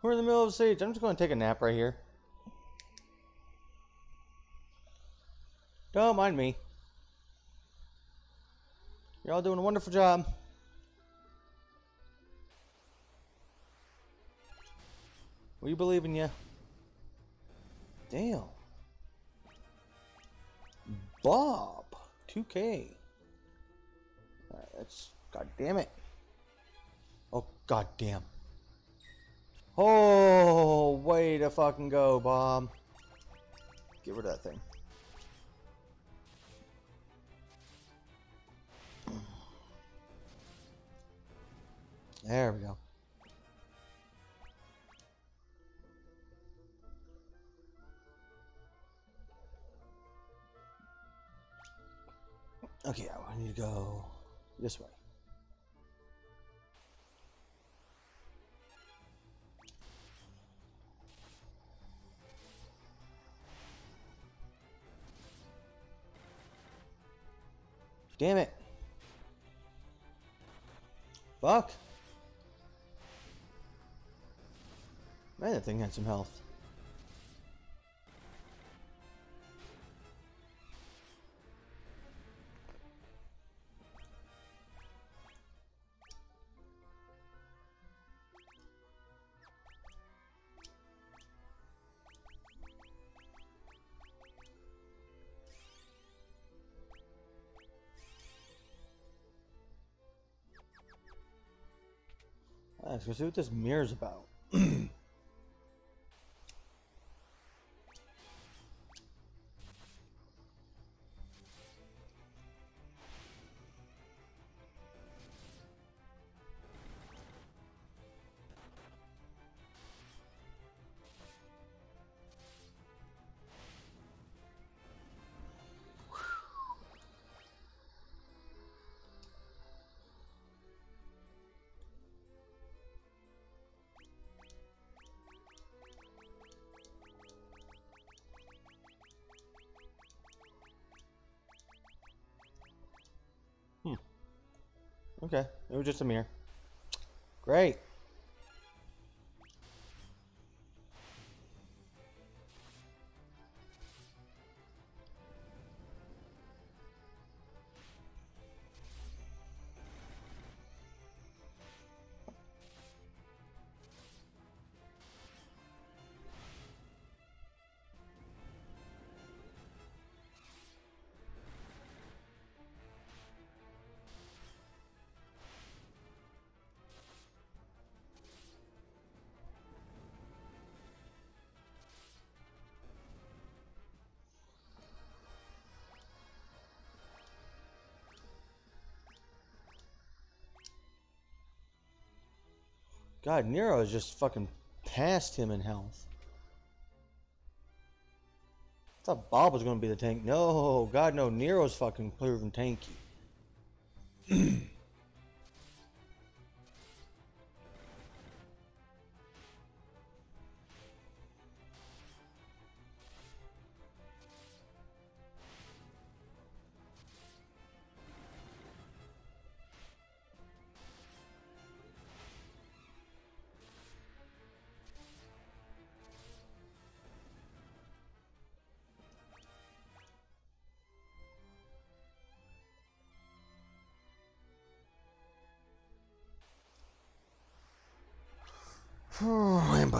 We're in the middle of the siege. I'm just going to take a nap right here. Don't mind me. You're all doing a wonderful job. We believe in you. Damn. Bob. 2K. that's... God damn it. Oh, god damn. Oh, way to fucking go, bomb. Get rid of that thing. There we go. Okay, I need to go this way. Damn it. Fuck. Man, that thing had some health. Let's see what this mirror's about. It was just a mirror. Great. God, Nero is just fucking past him in health. I thought Bob was gonna be the tank. No, God, no. Nero's fucking proven tanky.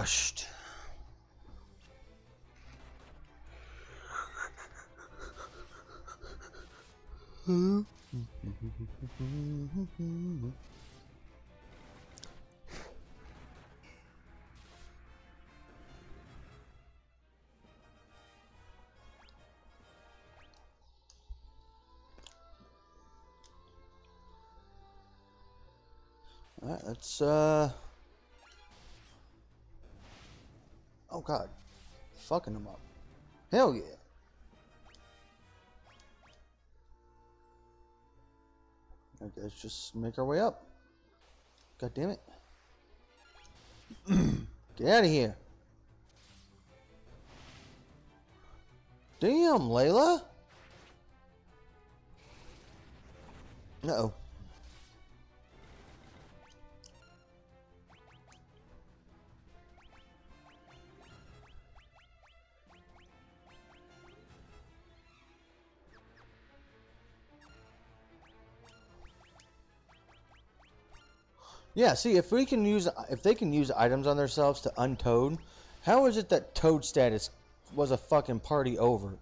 Ambushed. Alright, let's uh Oh god. Fucking them up. Hell yeah. Guess just make our way up. God damn it. Get out of here. Damn, Leila. Uh oh. Yeah, see, if we can use, if they can use items on themselves to untoad, how is it that toad status was a fucking party over?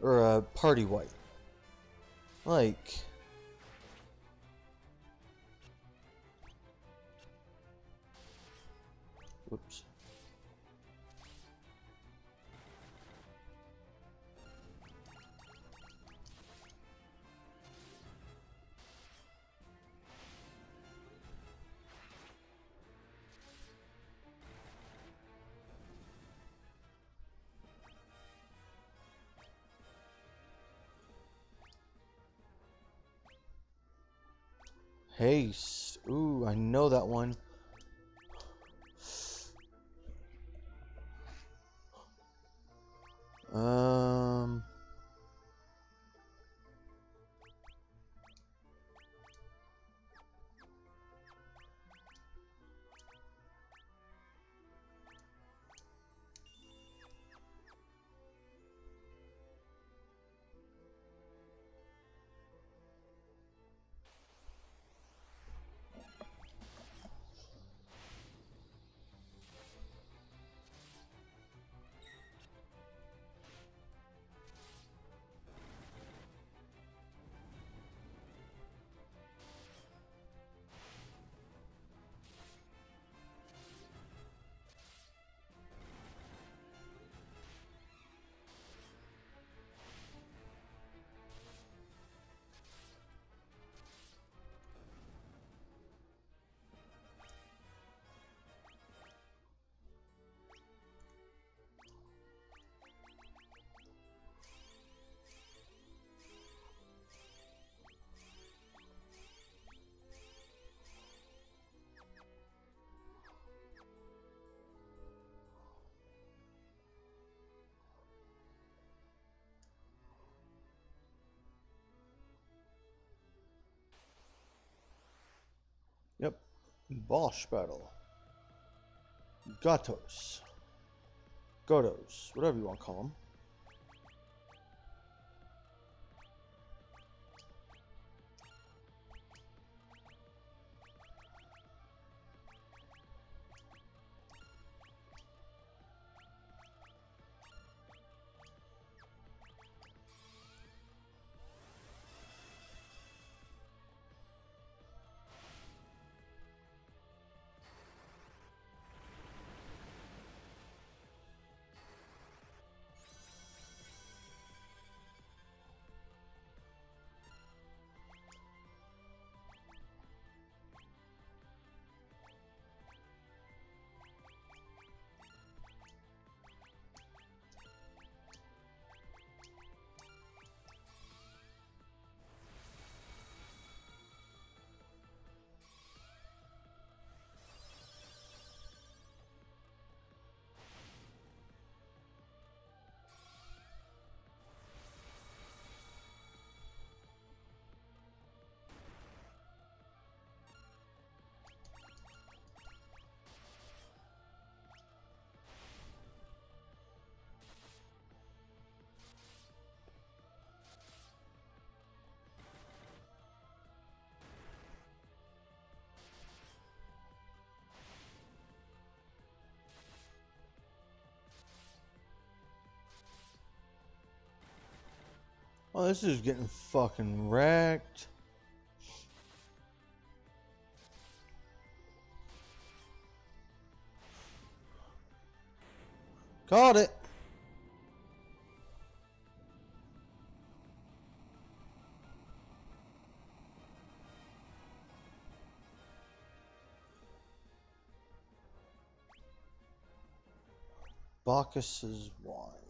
Or a party white? Like... Whoops. Haste. Ooh, I know that one. Um... Boss battle. Gatos. Godos, whatever you want to call them. Oh, this is getting fucking wrecked. Caught it. Bacchus's wine.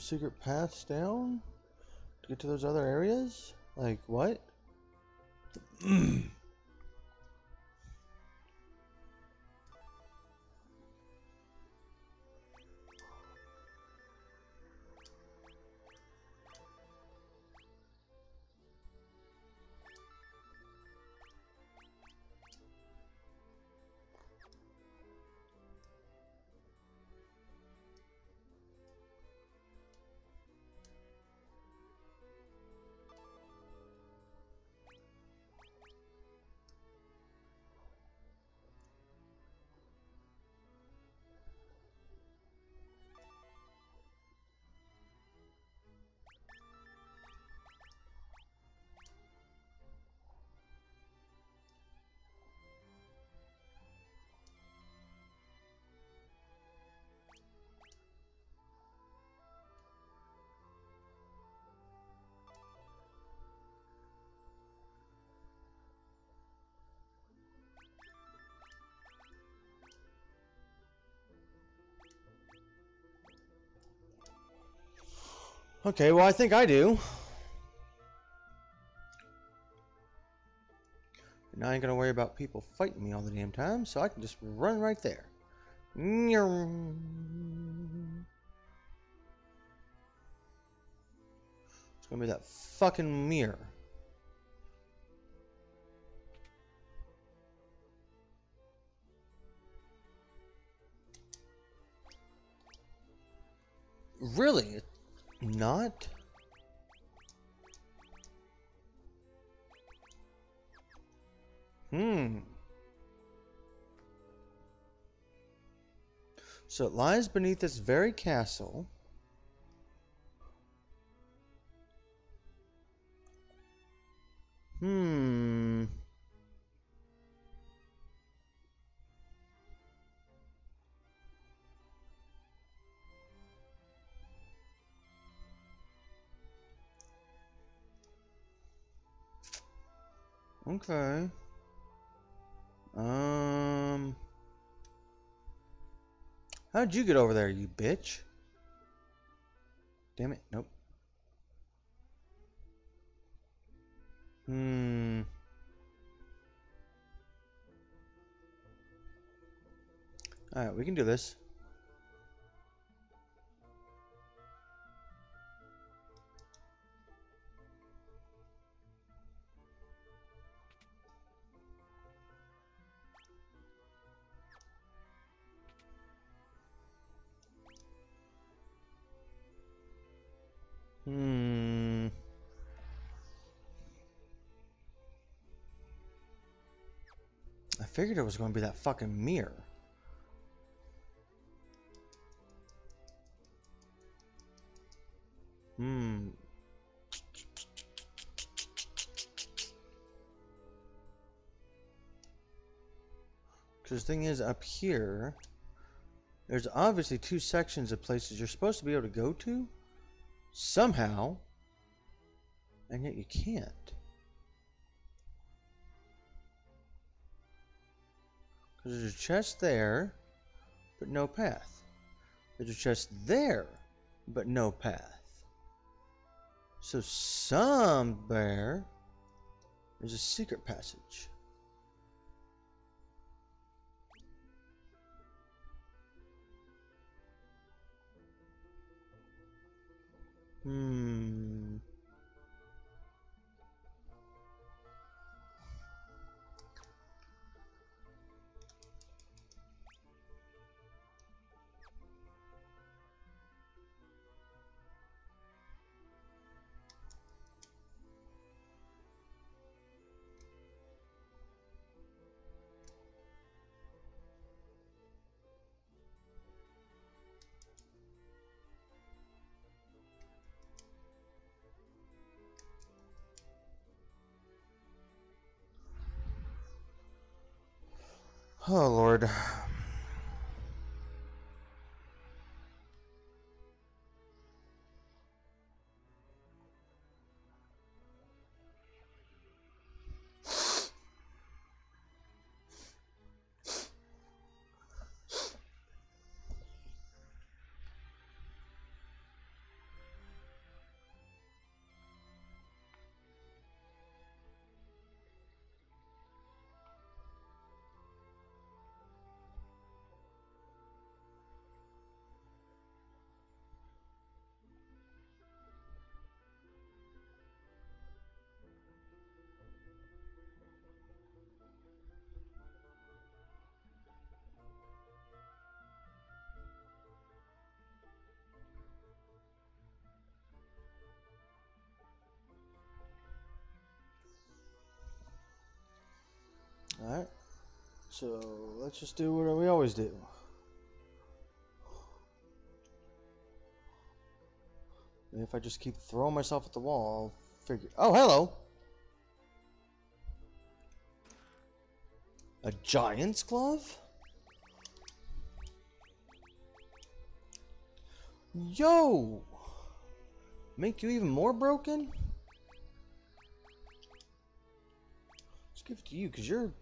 Secret paths down to get to those other areas? Like what? Okay, well, I think I do. Now I ain't gonna worry about people fighting me all the damn time, so I can just run right there. It's gonna be that fucking mirror. Really? Not? Hmm. So it lies beneath this very castle. Hmm. Okay. Um. How'd you get over there, you bitch? Damn it. Nope. Hmm. Alright, we can do this. Hmm. I figured it was going to be that fucking mirror. Hmm. Because the thing is, up here, there's obviously two sections of places you're supposed to be able to go to somehow, and yet you can't. Because there's a chest there, but no path. There's a chest there, but no path. So somewhere there's a secret passage. Hmm. Oh, Lord. Alright. So let's just do what we always do. If I just keep throwing myself at the wall, I'll figure. Oh, hello! A giant's glove? Yo! Make you even more broken? Let's give it to you, because you're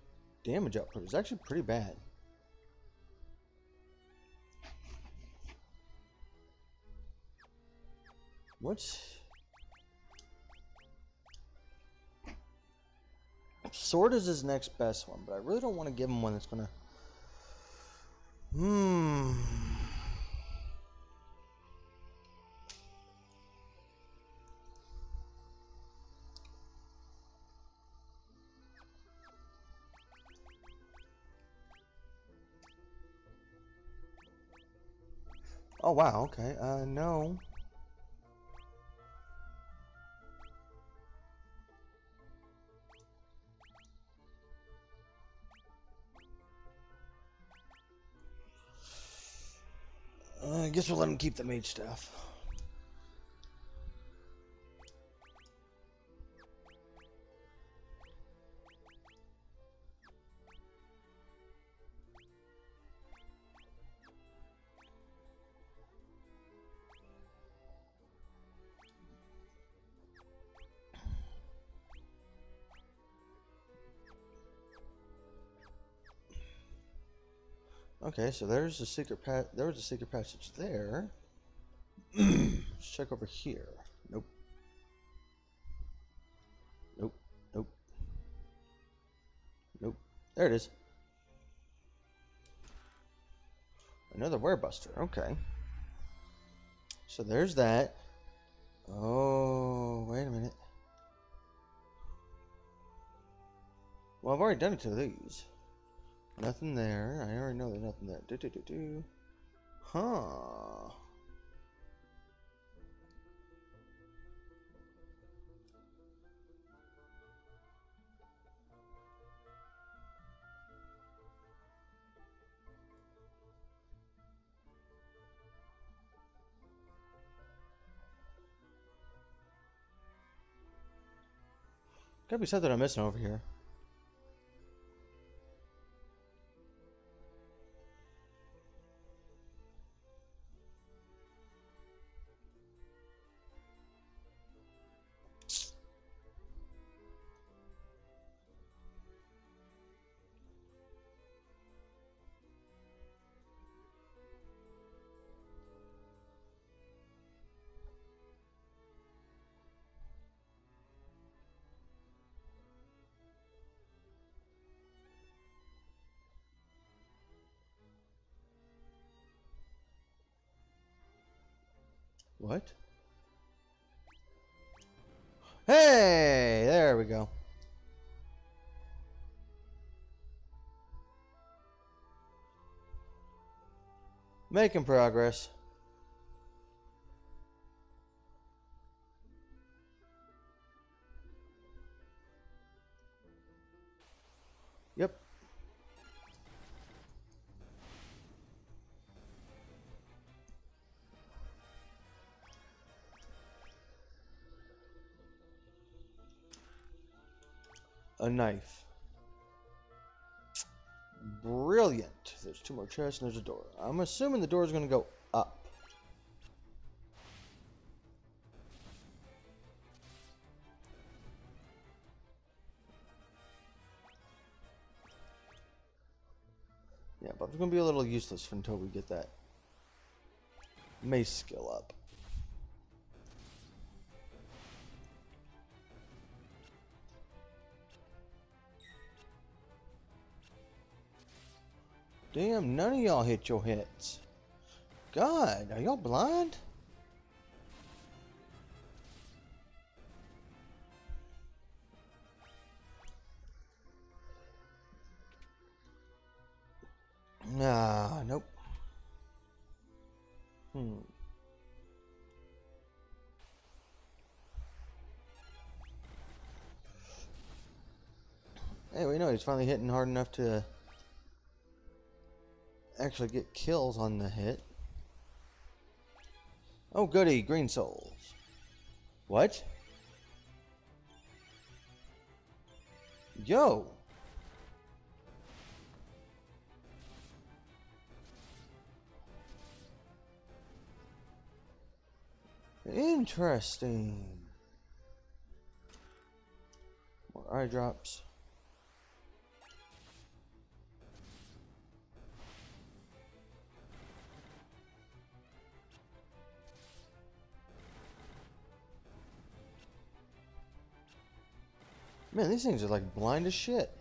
damage output is actually pretty bad. What? Sword is his next best one, but I really don't want to give him one that's gonna... Hmm... Oh, wow, okay. Uh, no. Uh, I guess we'll let him keep the mage staff. Okay, so there's a secret pa- there was a secret passage there. Let's check over here. Nope. Nope. Nope. Nope. There it is. Another werebuster. Okay. So there's that. Oh, wait a minute. Well, I've already done it to these. Nothing there. I already know there's nothing there. Do, do, do, do. Huh. Gotta be something I'm missing over here. What? Hey, there we go. Making progress. Yep. A knife. Brilliant. There's two more chests and there's a door. I'm assuming the door is going to go up. Yeah, but it's going to be a little useless until we get that mace skill up. Damn, none of y'all hit your hits. God, are y'all blind? Nah, nope. Hmm. Hey, we know he's finally hitting hard enough to actually get kills on the hit. Oh goody, green souls. What? Yo! Interesting. More eye drops. Man, these things are like blind as shit.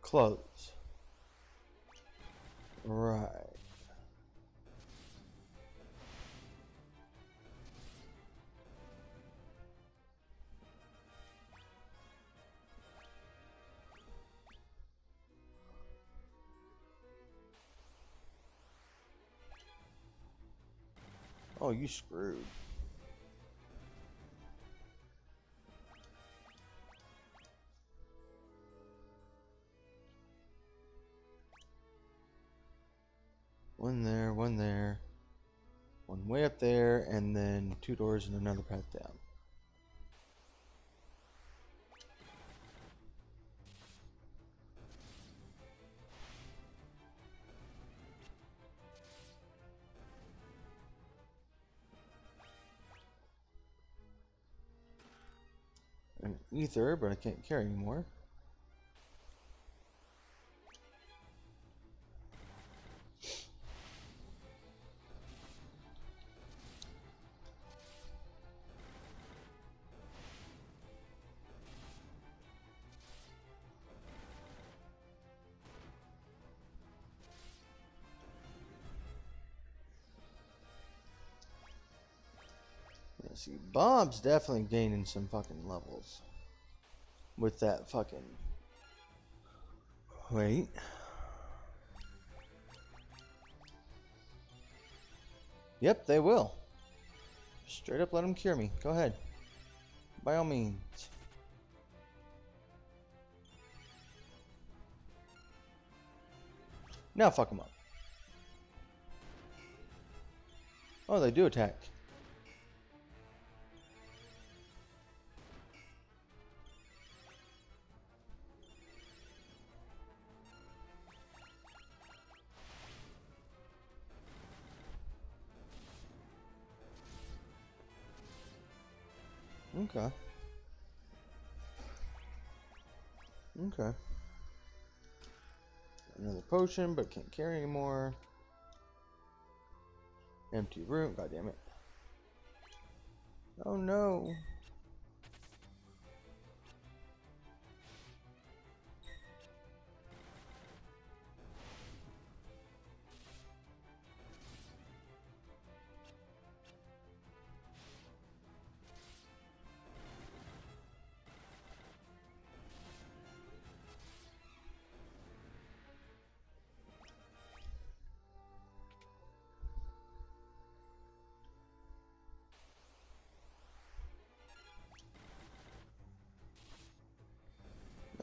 Close. Right. Oh, you screwed. One there, one there, one way up there, and then two doors and another path down. Ether, but I can't carry anymore. Yeah, see, Bob's definitely gaining some fucking levels. With that fucking... Wait. Yep, they will. Straight up let them cure me. Go ahead. By all means. Now fuck them up. Oh, they do attack. Potion, but can't carry anymore. Empty room. God damn it. Oh no.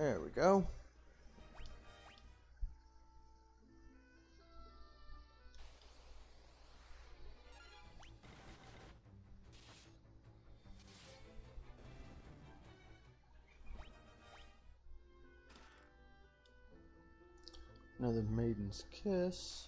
There we go. Another maiden's kiss.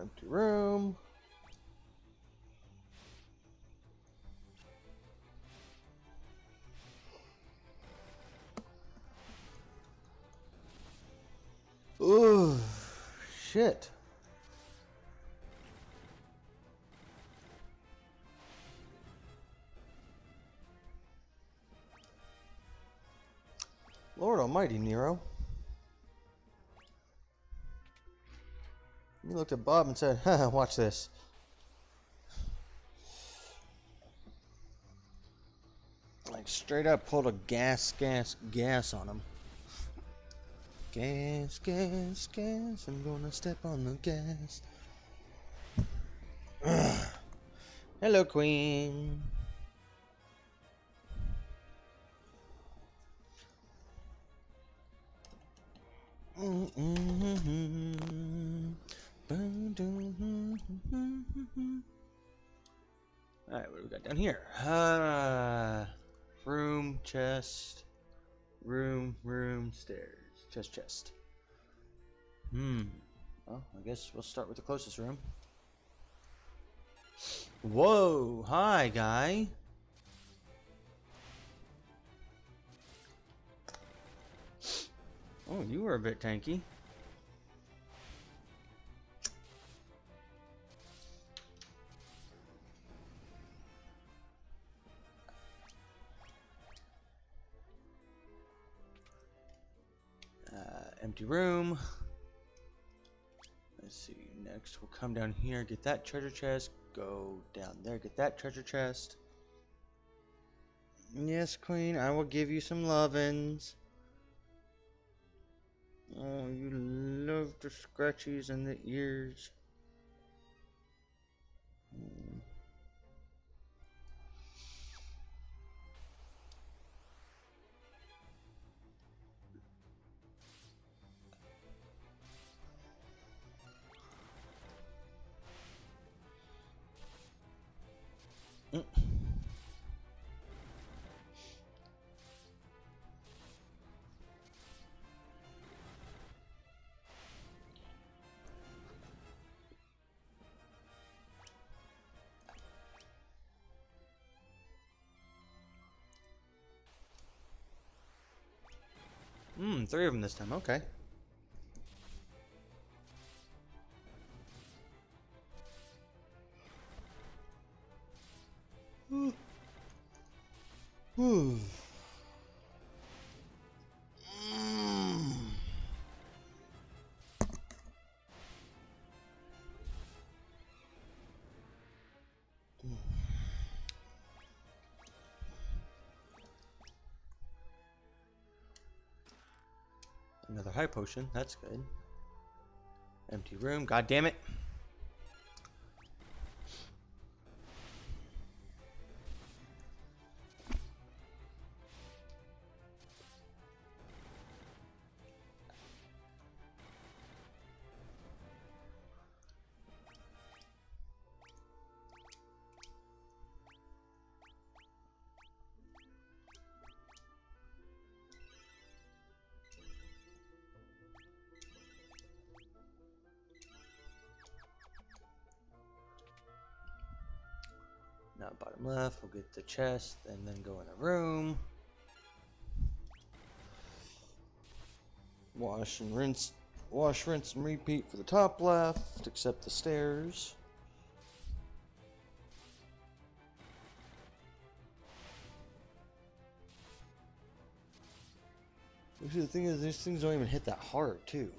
Empty room. Ooh, shit. Lord almighty, Nero. You looked at Bob and said, Haha, watch this. Like straight up pulled a gas, gas, gas on him. Gas, gas, gas, I'm gonna step on the gas. Hello, Queen. Mm, mm, mm, Alright, what do we got down here? Uh, room, chest, room, room, stairs, chest, chest. Hmm. Well, I guess we'll start with the closest room. Whoa! Hi, guy. Oh, you were a bit tanky. Empty room. Let's see. Next, we'll come down here, get that treasure chest, go down there, get that treasure chest. Yes, Queen, I will give you some lovin's. Oh, you love the scratchies and the ears. Three of them this time. Okay. High potion. That's good. Empty room. God damn it. The chest and then go in a room. Wash and rinse, wash, rinse, and repeat for the top left, except the stairs. Actually, the thing is, these things don't even hit that hard, too.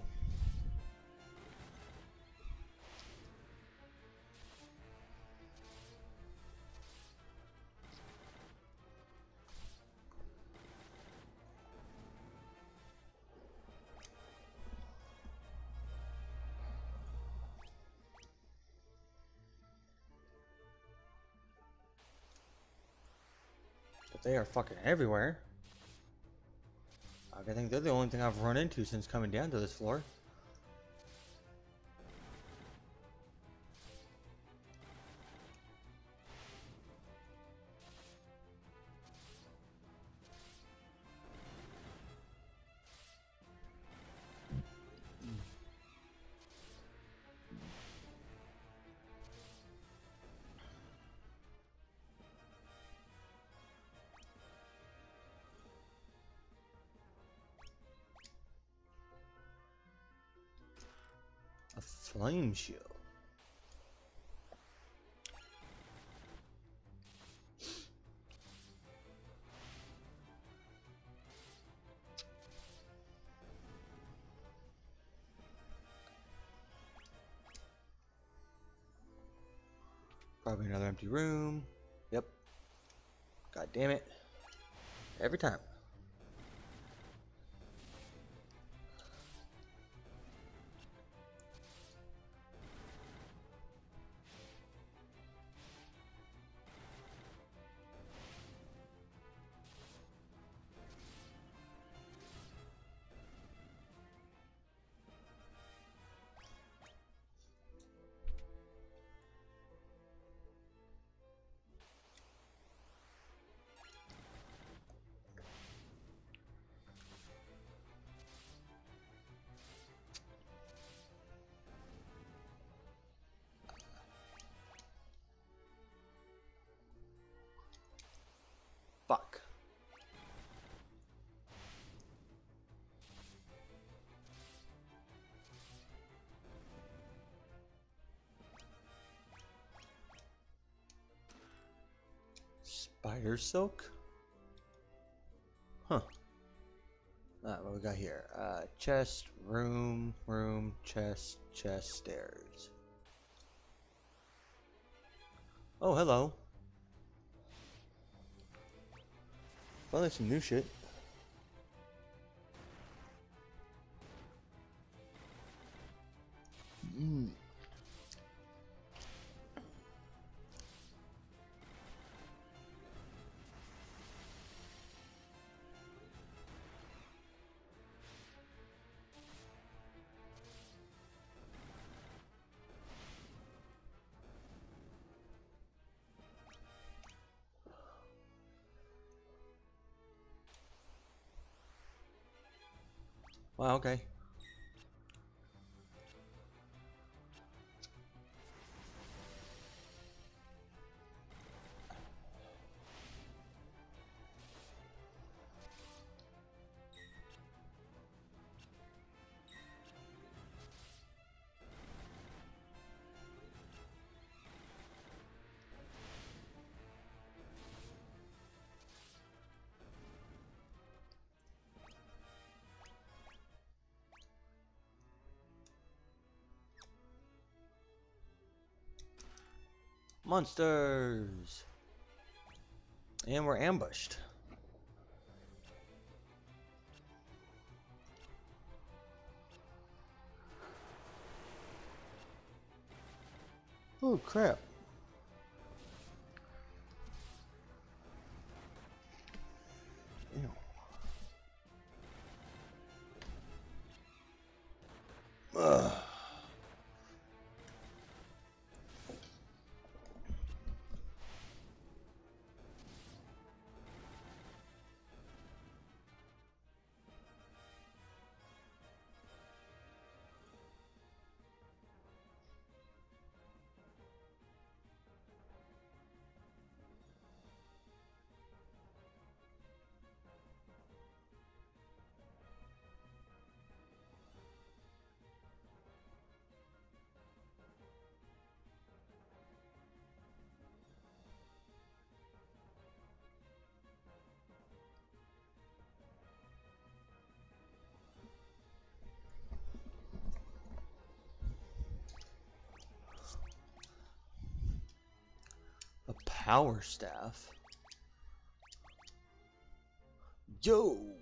They are fucking everywhere. I think they're the only thing I've run into since coming down to this floor. Flame shield. Probably another empty room. Yep. God damn it. Every time. Spider silk? Huh. Ah, what we got here? Uh, chest, room, room, chest, chest, stairs. Oh, hello. There's some new shit. Mm. Wow, okay. Monsters! And we're ambushed. Oh crap. Power staff. Yo.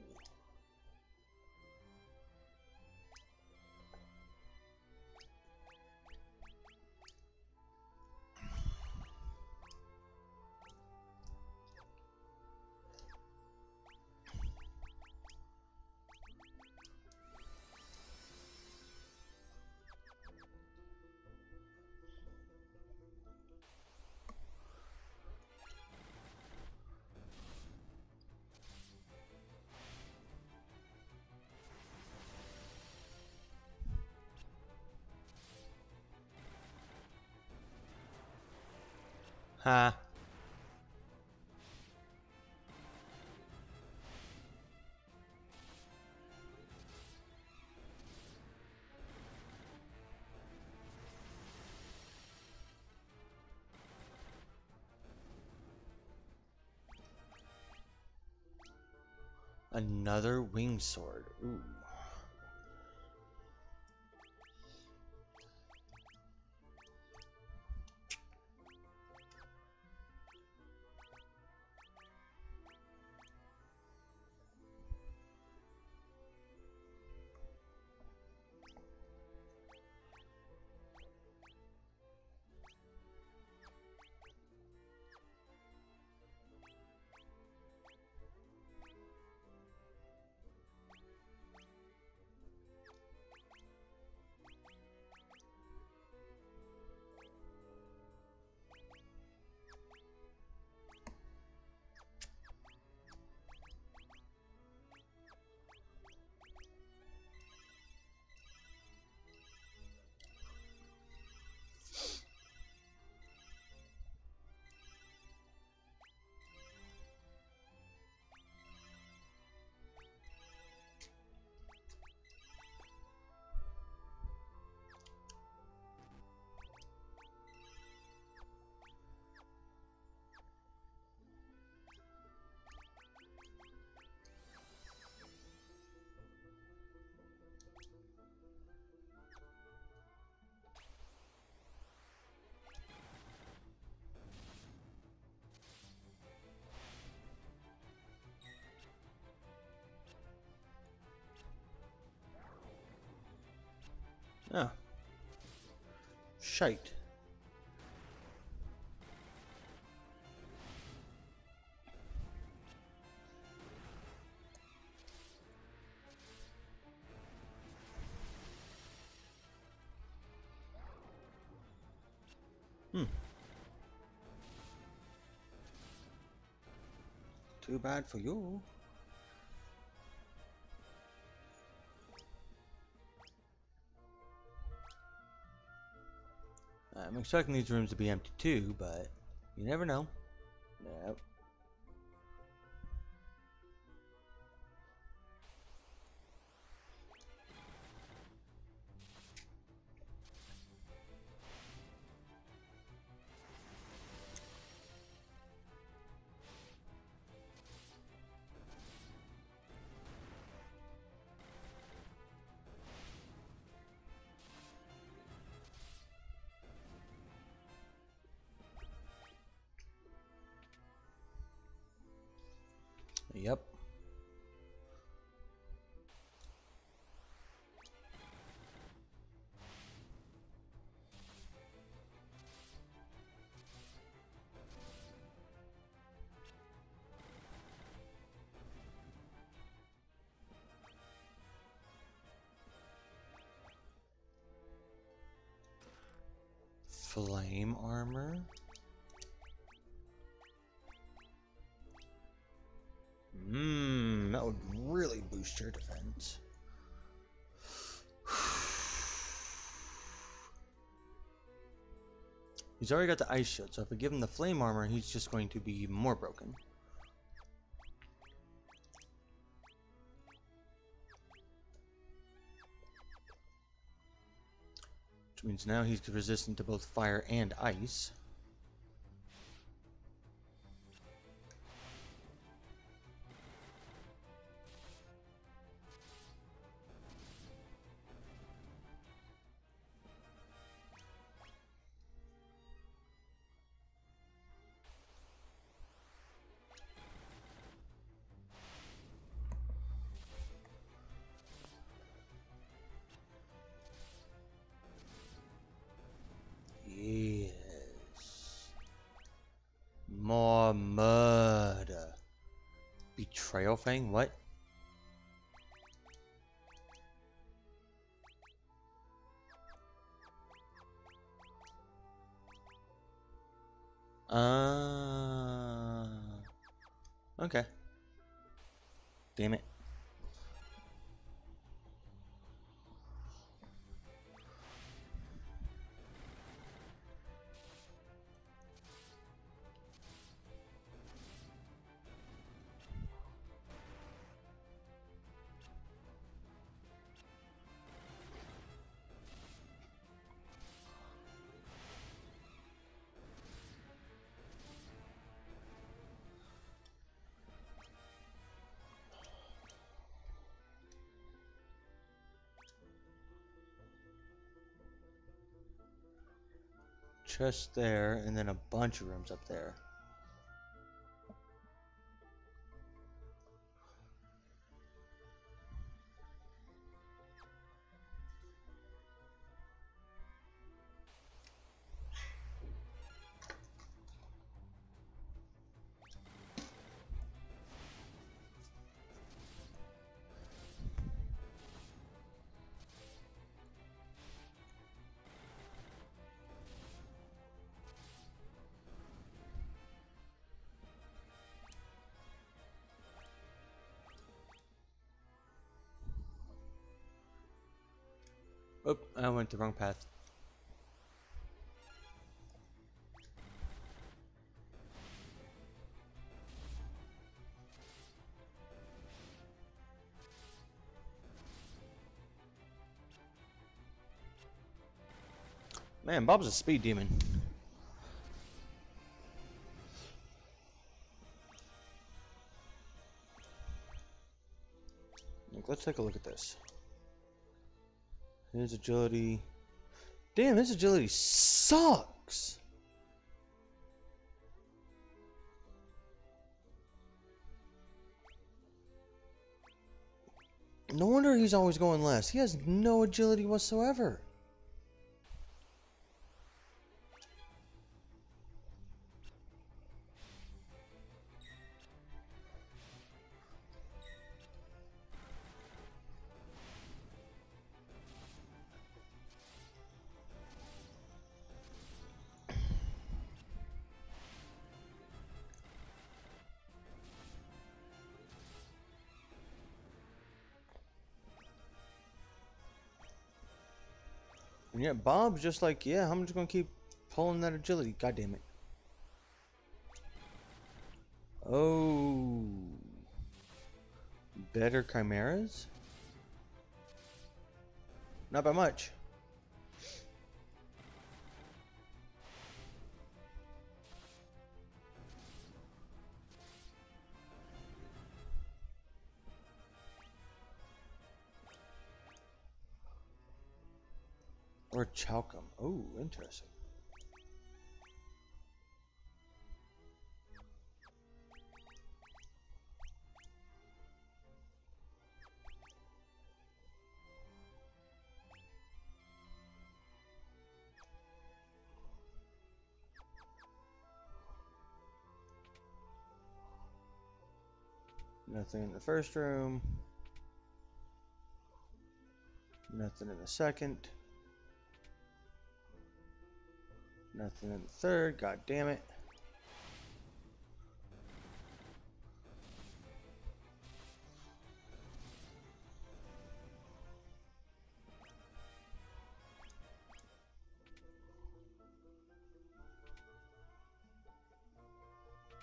Ha. Another wing sword. Ooh. Oh. Shite. Hmm. Too bad for you. I'm expecting these rooms to be empty too, but you never know. Yep. Flame armor? Mmm, that would really boost your defense. He's already got the ice shield, so if we give him the flame armor, he's just going to be more broken. Which means now he's resistant to both fire and ice. Thing? What? Chest there, and then a bunch of rooms up there. I went the wrong path. Man, Bob's a speed demon. Look, Let's take a look at this. His agility. Damn, his agility sucks. No wonder he's always going last. He has no agility whatsoever. And yet Bob's just like, yeah, I'm just gonna keep pulling that agility. God damn it. Oh. Better chimeras? Not by much. Orichalcum. Oh, interesting. Nothing in the first room. Nothing in the second. Nothing in the third. God damn it.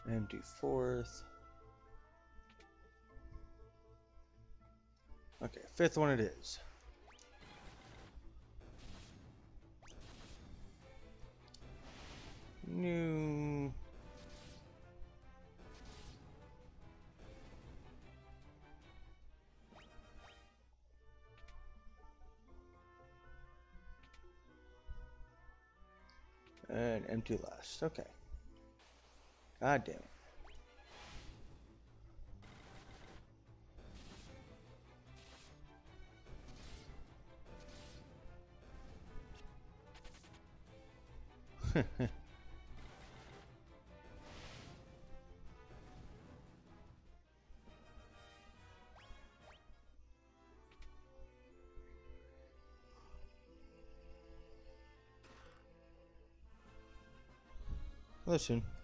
Empty fourth. Okay, fifth one it is. New. And empty last. Okay. God damn it. Listen.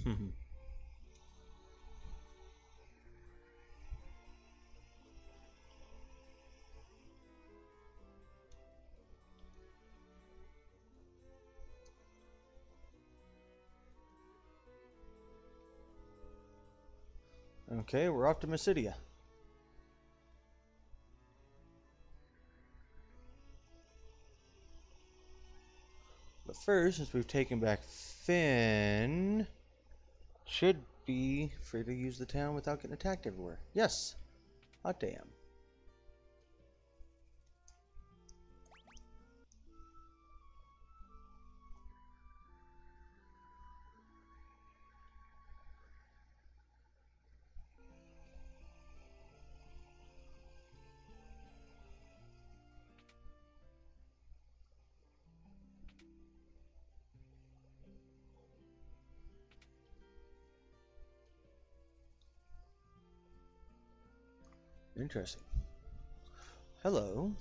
okay, we're off to Mysidia. But first, since we've taken back Fynn, should be free to use the town without getting attacked everywhere. Yes. Hot damn. Interesting. Hello.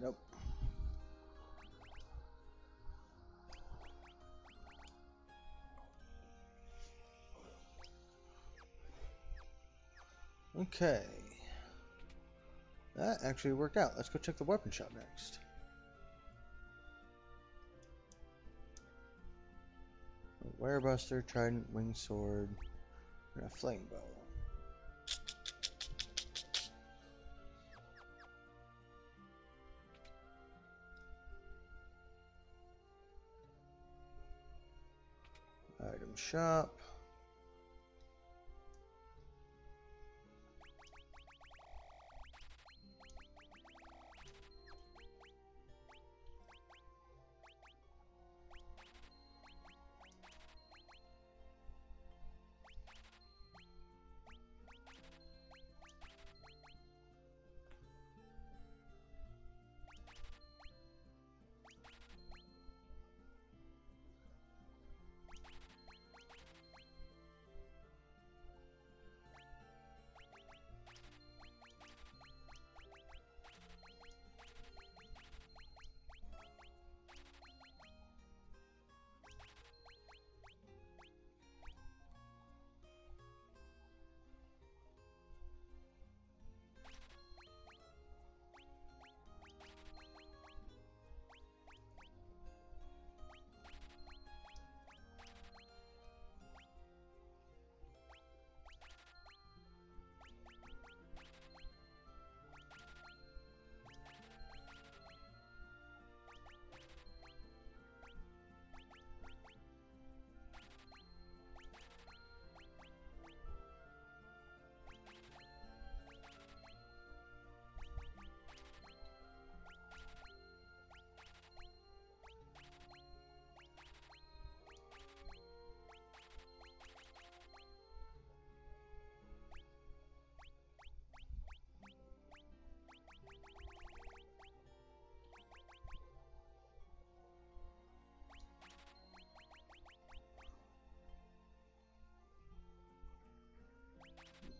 Nope. Okay. That actually worked out. Let's go check the weapon shop next. Werebuster, trident, wing sword, and a flame bow. Shop.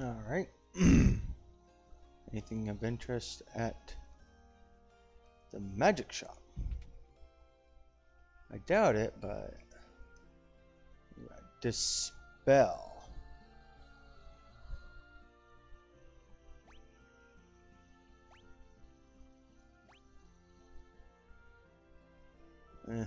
All right. Anything of interest at the magic shop? I doubt it, but dispel. Eh.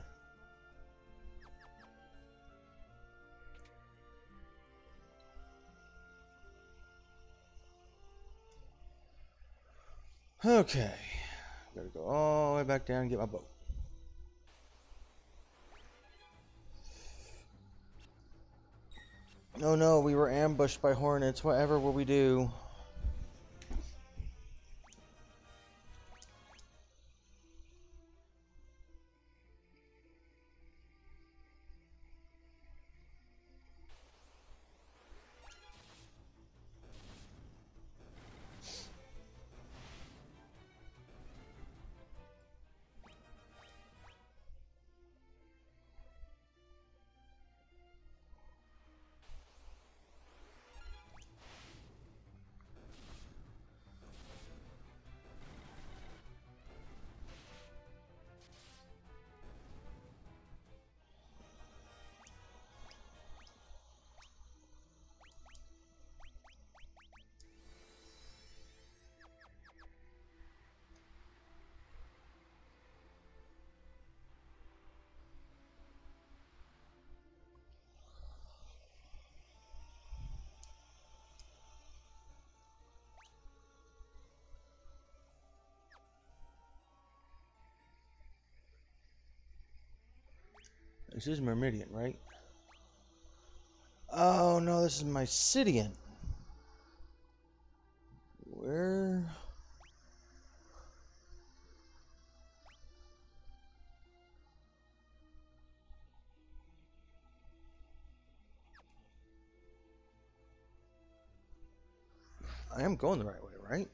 Okay. Gotta go all the way back down and get my boat. Oh no, we were ambushed by hornets. Whatever will we do? This is Myrmidian, right? Oh, no, this is Mycidian. Where... I am going the right way, right?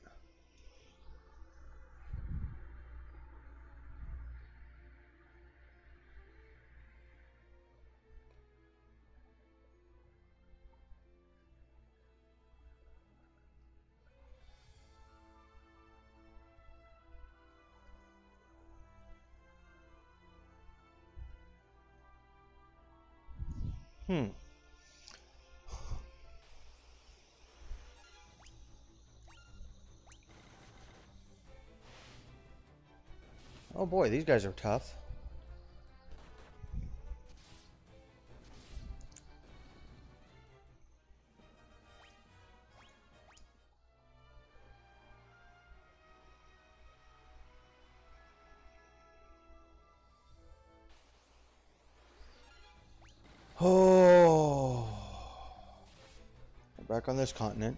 Boy, these guys are tough. Oh. Back on this continent.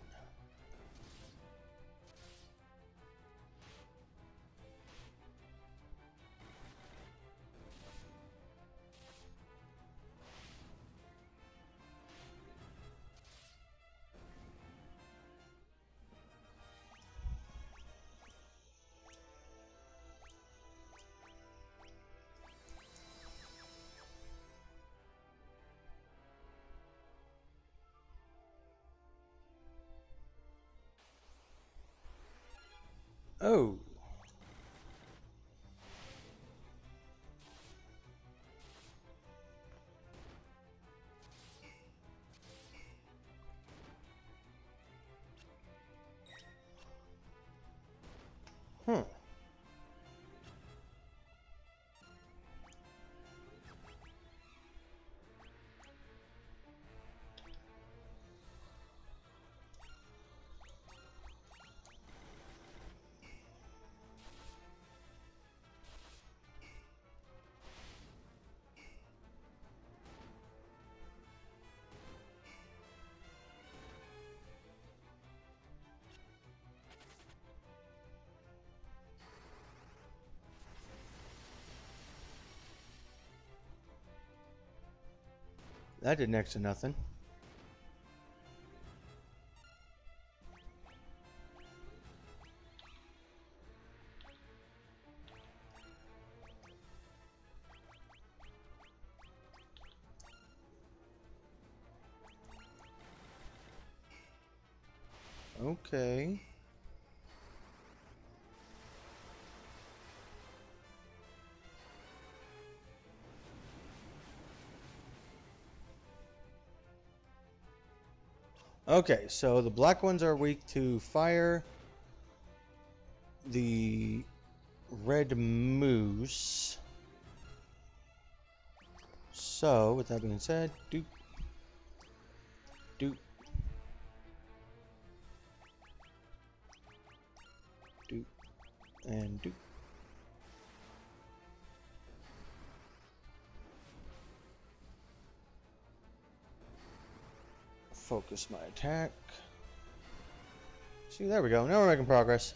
Oh. That did next to nothing. Okay, so the black ones are weak to fire. The red moose. So, with that being said, doop, doop, doop, and doop. Focus my attack. See, there we go. Now we're making progress.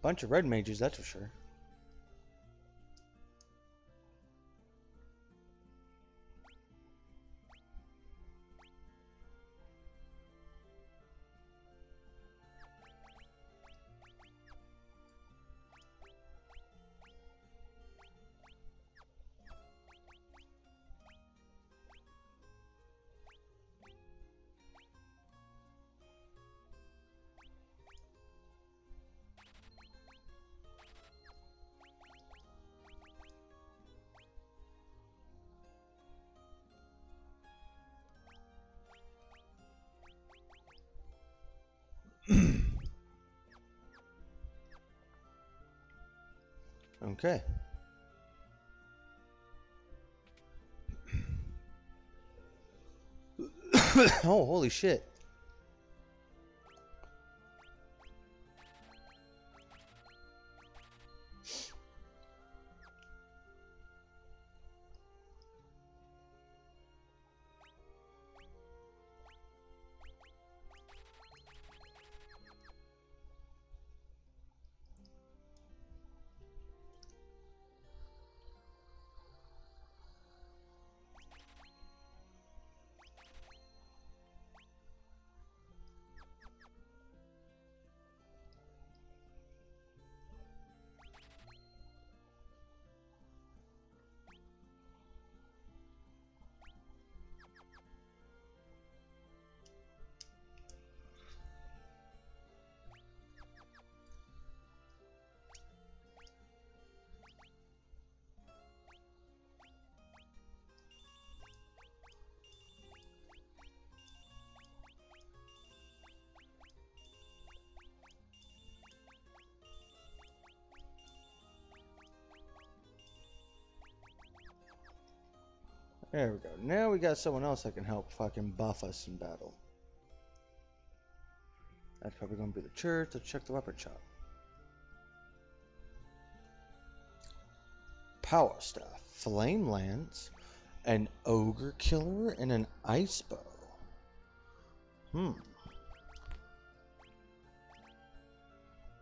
Bunch of red mages, that's for sure. Okay. oh, holy shit. There we go. Now we got someone else that can help fucking buff us in battle. That's probably going to be the church. Let's check the weapon shop. Power Staff, Flame Lance, an Ogre Killer, and an Ice Bow. Hmm.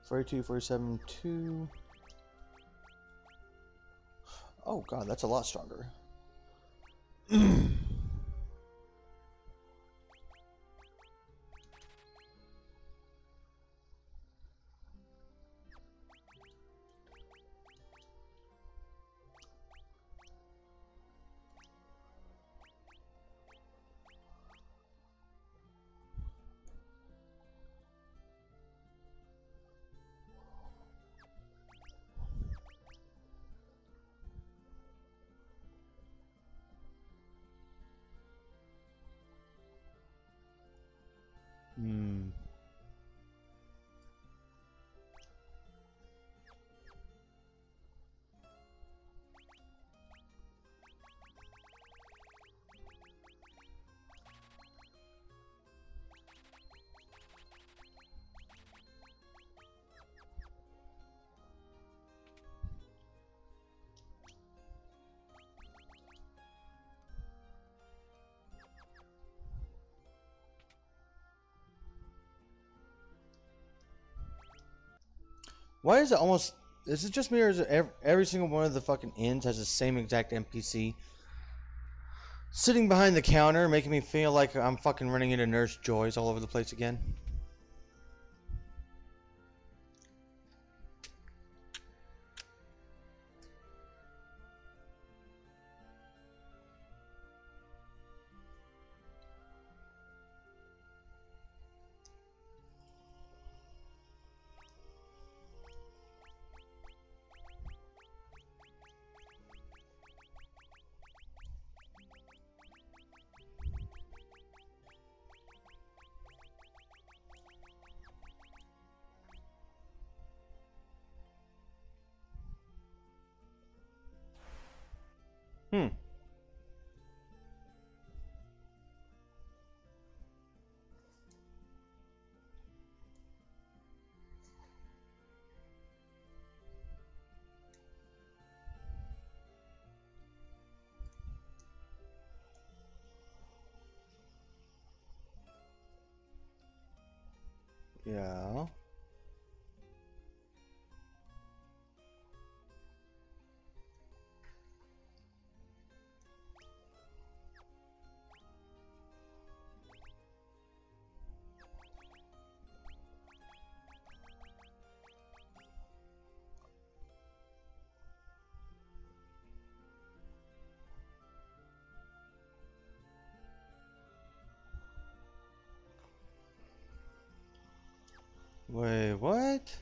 42, 47, 2. Oh god, that's a lot stronger. Hmm. Why is it almost? Is it just me, or is it every, every single one of the fucking inns has the same exact NPC sitting behind the counter, making me feel like I'm fucking running into Nurse Joys all over the place again? Wait, what?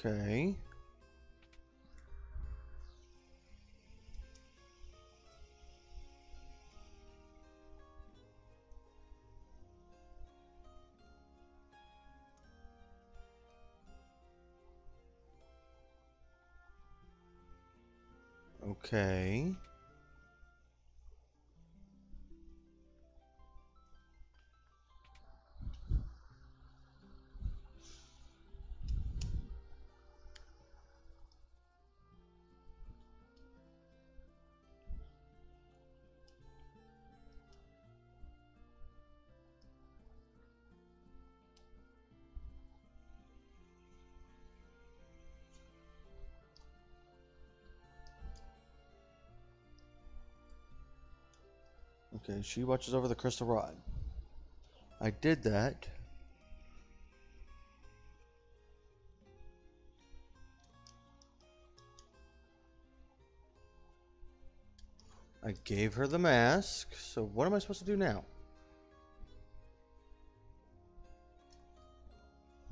Okay. Okay. Okay, she watches over the crystal rod. I did that. I gave her the mask, so what am I supposed to do now?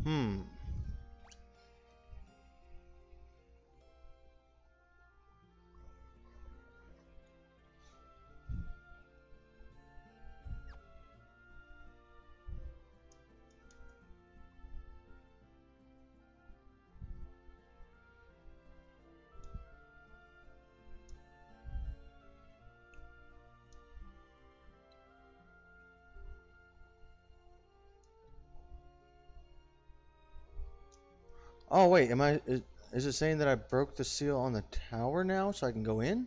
Hmm. Oh wait, am I? Is, is it saying that I broke the seal on the tower now, so I can go in?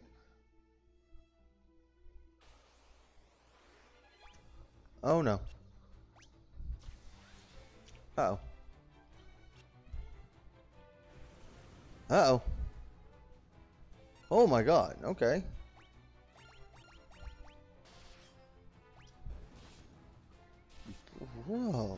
Oh no. Uh oh. Uh oh. Oh my god. Okay. Whoa.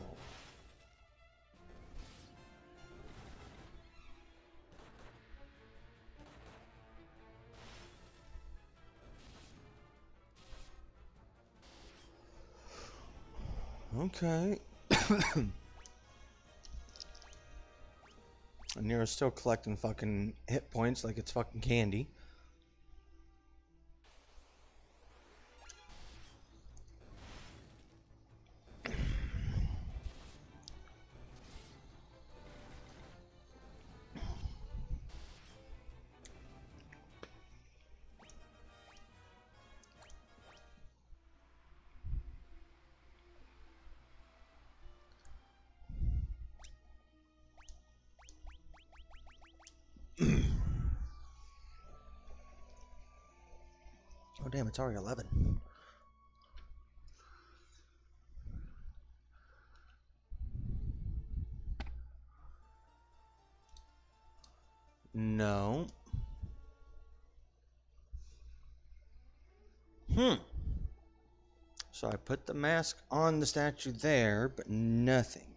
Okay. and Nero's still collecting fucking hit points like it's fucking candy. It's already 11. No. Hmm. So I put the mask on the statue there, but nothing.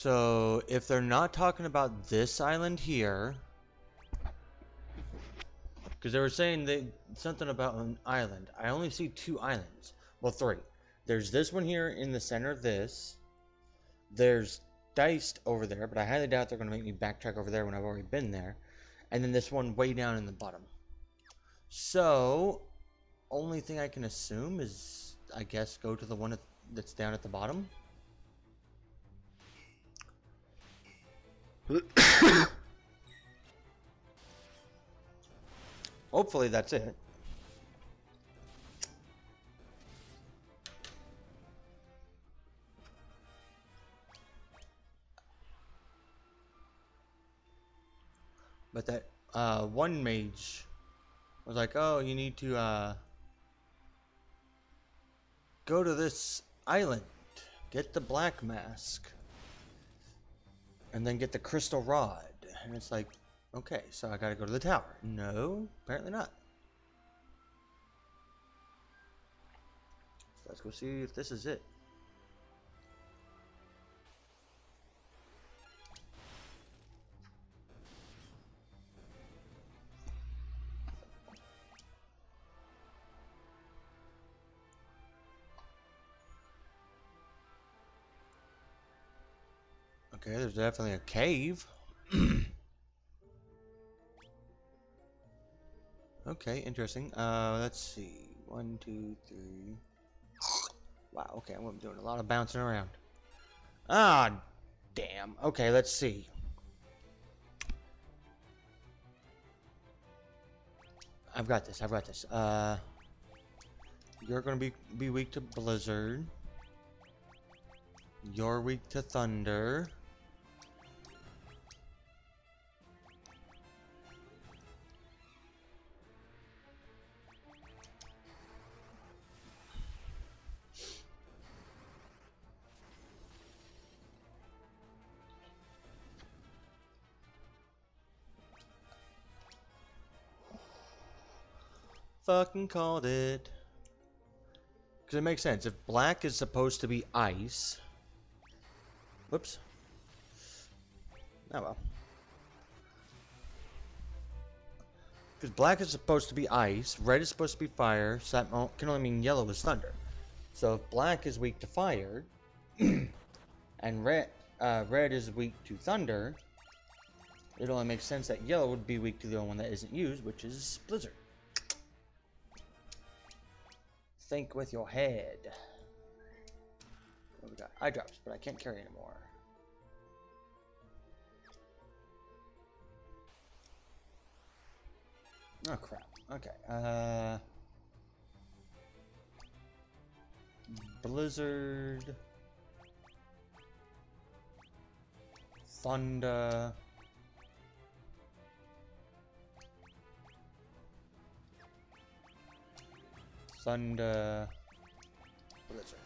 So, if they're not talking about this island here, because they were saying they something about an island. I only see two islands. Well, three. There's this one here in the center of this. There's Deist over there, but I highly doubt they're going to make me backtrack over there when I've already been there. And then this one way down in the bottom. So, only thing I can assume is, I guess, go to the one that's down at the bottom. Hopefully that's it. But that uh, one mage was like, oh, you need to uh, go to this island, get the black mask, and then get the crystal rod. And it's like, okay, so I gotta go to the tower. No, apparently not. Let's go see if this is it. Okay, there's definitely a cave. okay, interesting. Uh, let's see. One, two, three. Wow, okay, I'm doing a lot of bouncing around. Ah, damn. Okay, let's see. I've got this, I've got this. Uh, you're gonna be, be weak to Blizzard. You're weak to Thunder. Fucking called it. Because it makes sense. If black is supposed to be ice... Whoops. Oh well. Because black is supposed to be ice, red is supposed to be fire, so that can only mean yellow is thunder. So if black is weak to fire, and red, uh, red is weak to thunder, it only makes sense that yellow would be weak to the only one that isn't used, which is blizzard. Think with your head. What we got? Eye drops, but I can't carry anymore. Oh crap. Okay. Uh Blizzard Thunder Thunder Blizzard.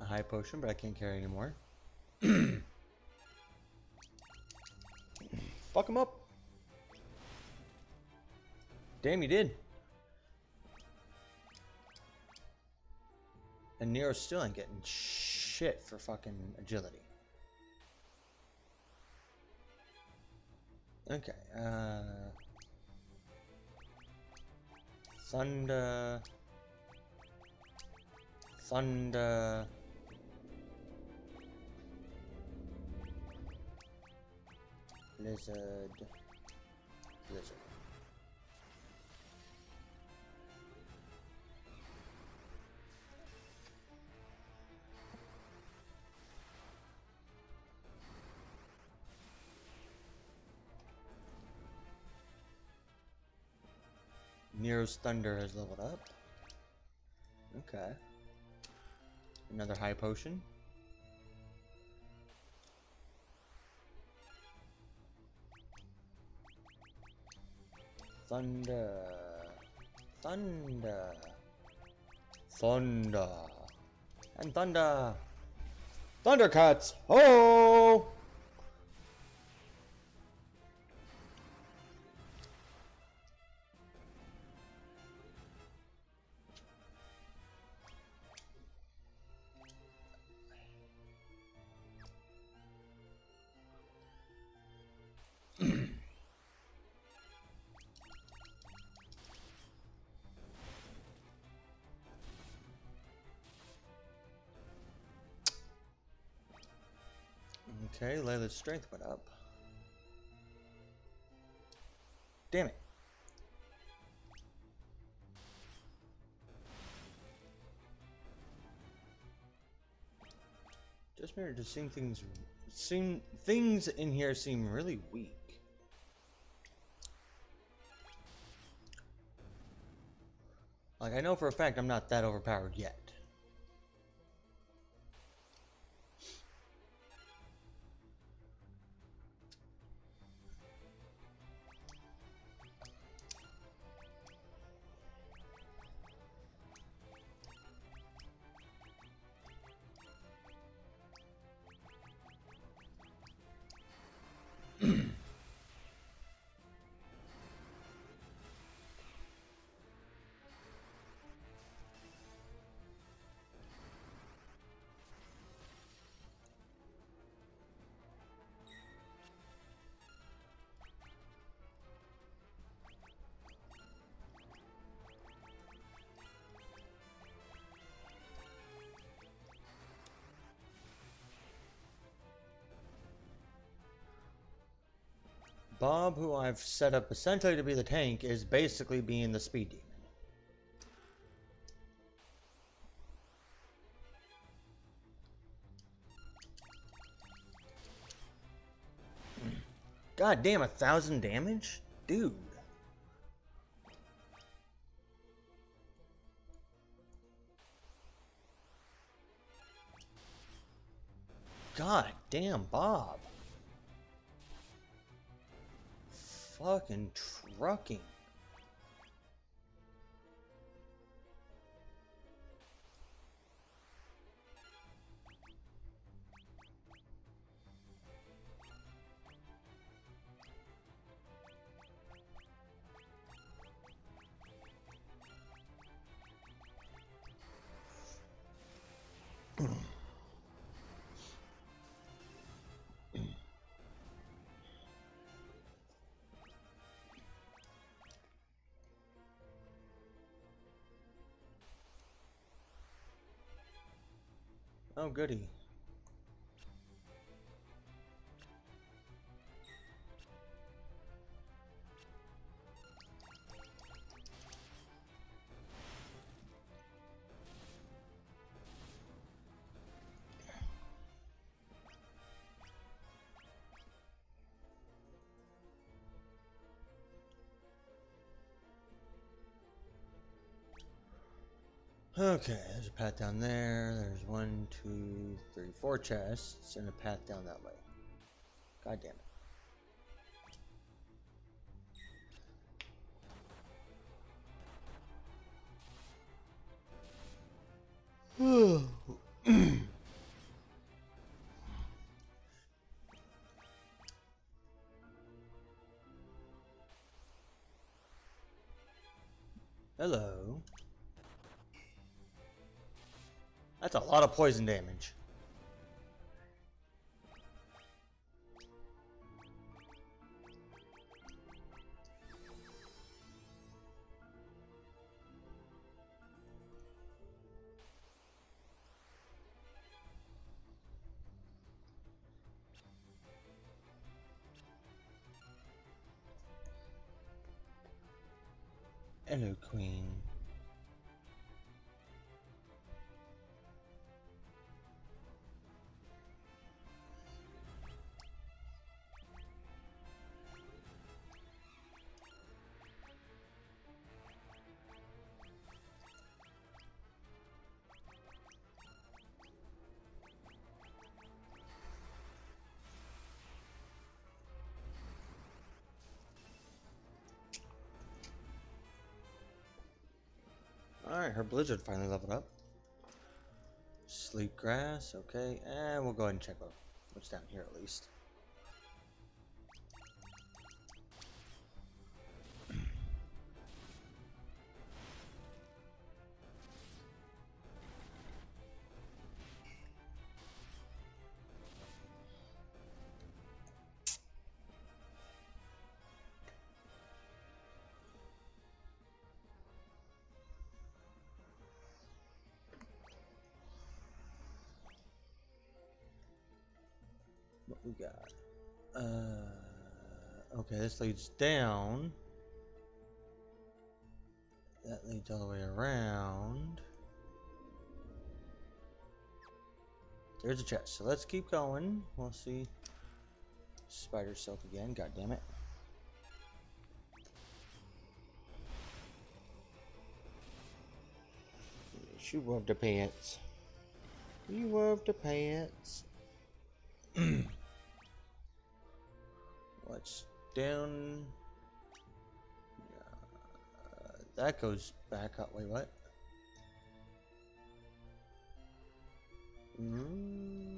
A high potion, but I can't carry anymore. Fuck him up. Damn, you did. And Nero still ain't getting shit for fucking agility. Okay, uh... Thunder... Thunder... Blizzard. Blizzard. Nero's Thunder has leveled up. Okay. Another high potion. Thunder. Thunder. Thunder. And thunder. Thundercats! Oh! Okay, Leila's strength went up. Damn it. Just mirror just seem things seem things in here seem really weak. Like I know for a fact I'm not that overpowered yet. Bob, who I've set up essentially to be the tank, is basically being the speed demon. God damn, a thousand damage? Dude. God damn, Bob. Fucking trucking. Oh, goody. Okay, a path down there. There's one, two, three, four chests, and a path down that way. God damn it. Hello. That's a lot of poison damage. Alright, her blizzard finally leveled up. Sleep grass, okay. And we'll go ahead and check out what's down here at least. This leads down. That leads all the way around. There's a chest, so let's keep going. We'll see. Spider silk again, god damn it. She love the pants. You love the pants. What's down? Uh, that goes back up. Wait, what? Mm. Damn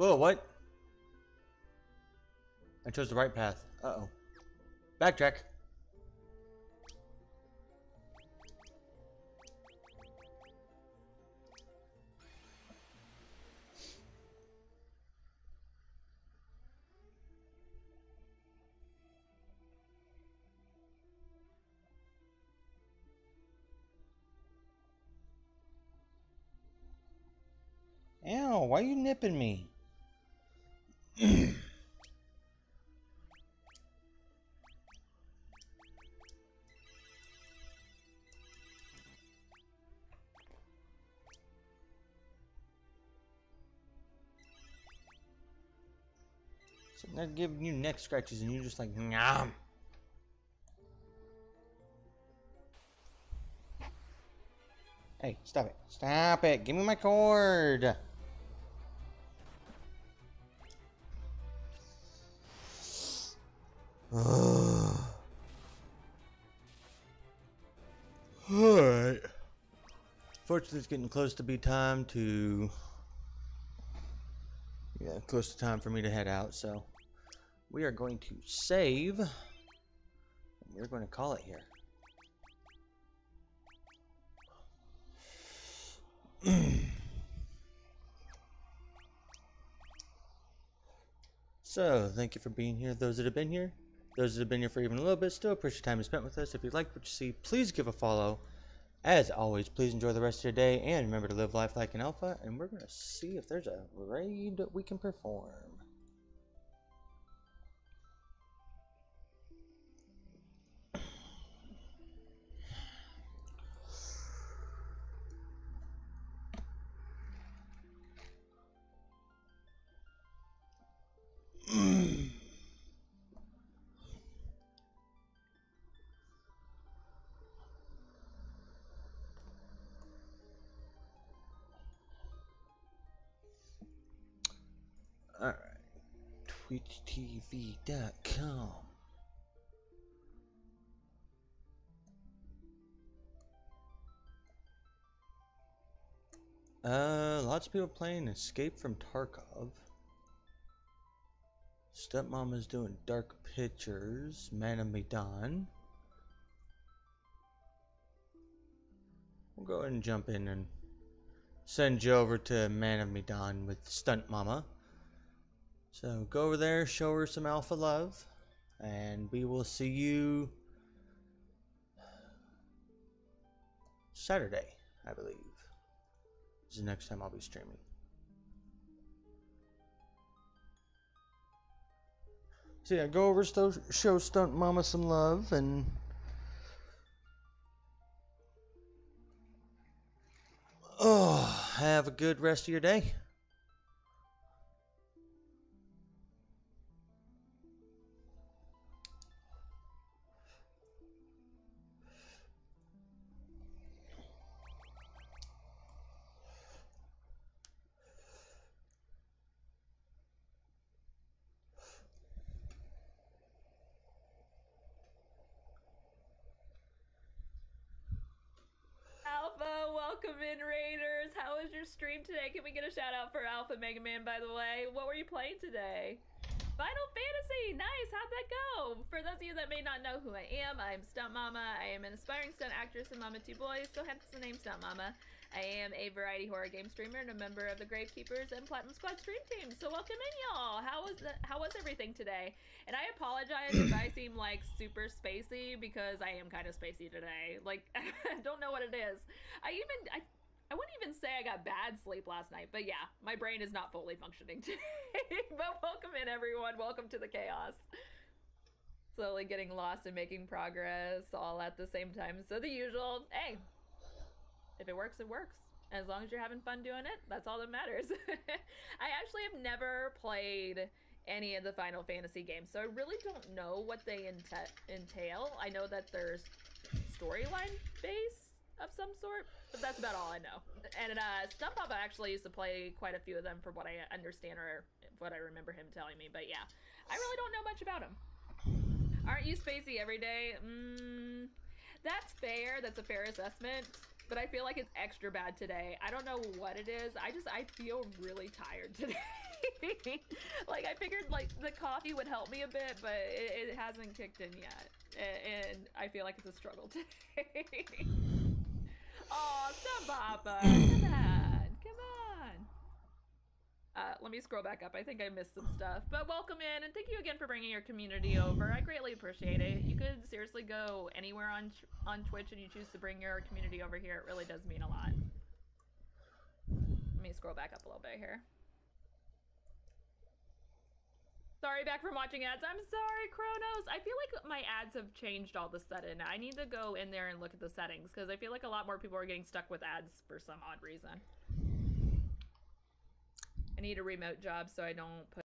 Whoa, what? I chose the right path. Uh-oh. Backtrack. Ow, why are you nipping me? So they're giving you neck scratches and you're just like, Nyam. Hey, stop it. Stop it. Give me my cord. Uh. Alright. Fortunately, it's getting close to be time to. Yeah, close to time for me to head out, so we are going to save. We're going to call it here. so, thank you for being here. Those that have been here, those that have been here for even a little bit, still appreciate your time you spent with us. If you like what you see, please give a follow. As always, please enjoy the rest of your day and remember to live life like an alpha. And we're going to see if there's a raid we can perform. Uh, lots of people playing Escape from Tarkov. Stunt Mama's doing Dark Pictures. Man of Medan. We'll go ahead and jump in and send you over to Man of Medan with Stunt Mama. So go over there, show her some alpha love, and we will see you Saturday, I believe. This is the next time I'll be streaming. So yeah, go over, sto- show Stunt Mama some love, and oh, have a good rest of your day. Stream today? Can we get a shout out for Alpha Mega Man, by the way? What were you playing today? Final Fantasy! Nice! How'd that go? For those of you that may not know who I am, I'm Stunt Mama. I am an aspiring stunt actress and mama two boys, so hence the name Stunt Mama. I am a variety horror game streamer and a member of the Gravekeepers and Platinum Squad stream team. So welcome in, y'all. How was the, how was everything today? And I apologize if I seem like super spacey because I am kind of spacey today. Like I don't know what it is. I even I I wouldn't even say I got bad sleep last night, but yeah, my brain is not fully functioning today. but welcome in, everyone. Welcome to the chaos. Slowly getting lost and making progress all at the same time. So, the usual hey, if it works, it works. As long as you're having fun doing it, that's all that matters. I actually have never played any of the Final Fantasy games, so I really don't know what they ent- entail. I know that there's storyline based of some sort, but that's about all I know. And uh, Papa actually used to play quite a few of them, from what I understand or what I remember him telling me. But yeah, I really don't know much about him. Aren't you spacey every day? Mm, that's fair. That's a fair assessment. But I feel like it's extra bad today. I don't know what it is. I just I feel really tired today. like I figured like the coffee would help me a bit, but it, it hasn't kicked in yet, and I feel like it's a struggle today. Oh, stop, Papa. Come on. Come on. Uh, let me scroll back up. I think I missed some stuff. But welcome in, and thank you again for bringing your community over. I greatly appreciate it. You could seriously go anywhere on on Twitch and you choose to bring your community over here. It really does mean a lot. Let me scroll back up a little bit here. Sorry, back from watching ads. I'm sorry, Kronos. I feel like my ads have changed all of a sudden. I need to go in there and look at the settings because I feel like a lot more people are getting stuck with ads for some odd reason. I need a remote job so I don't put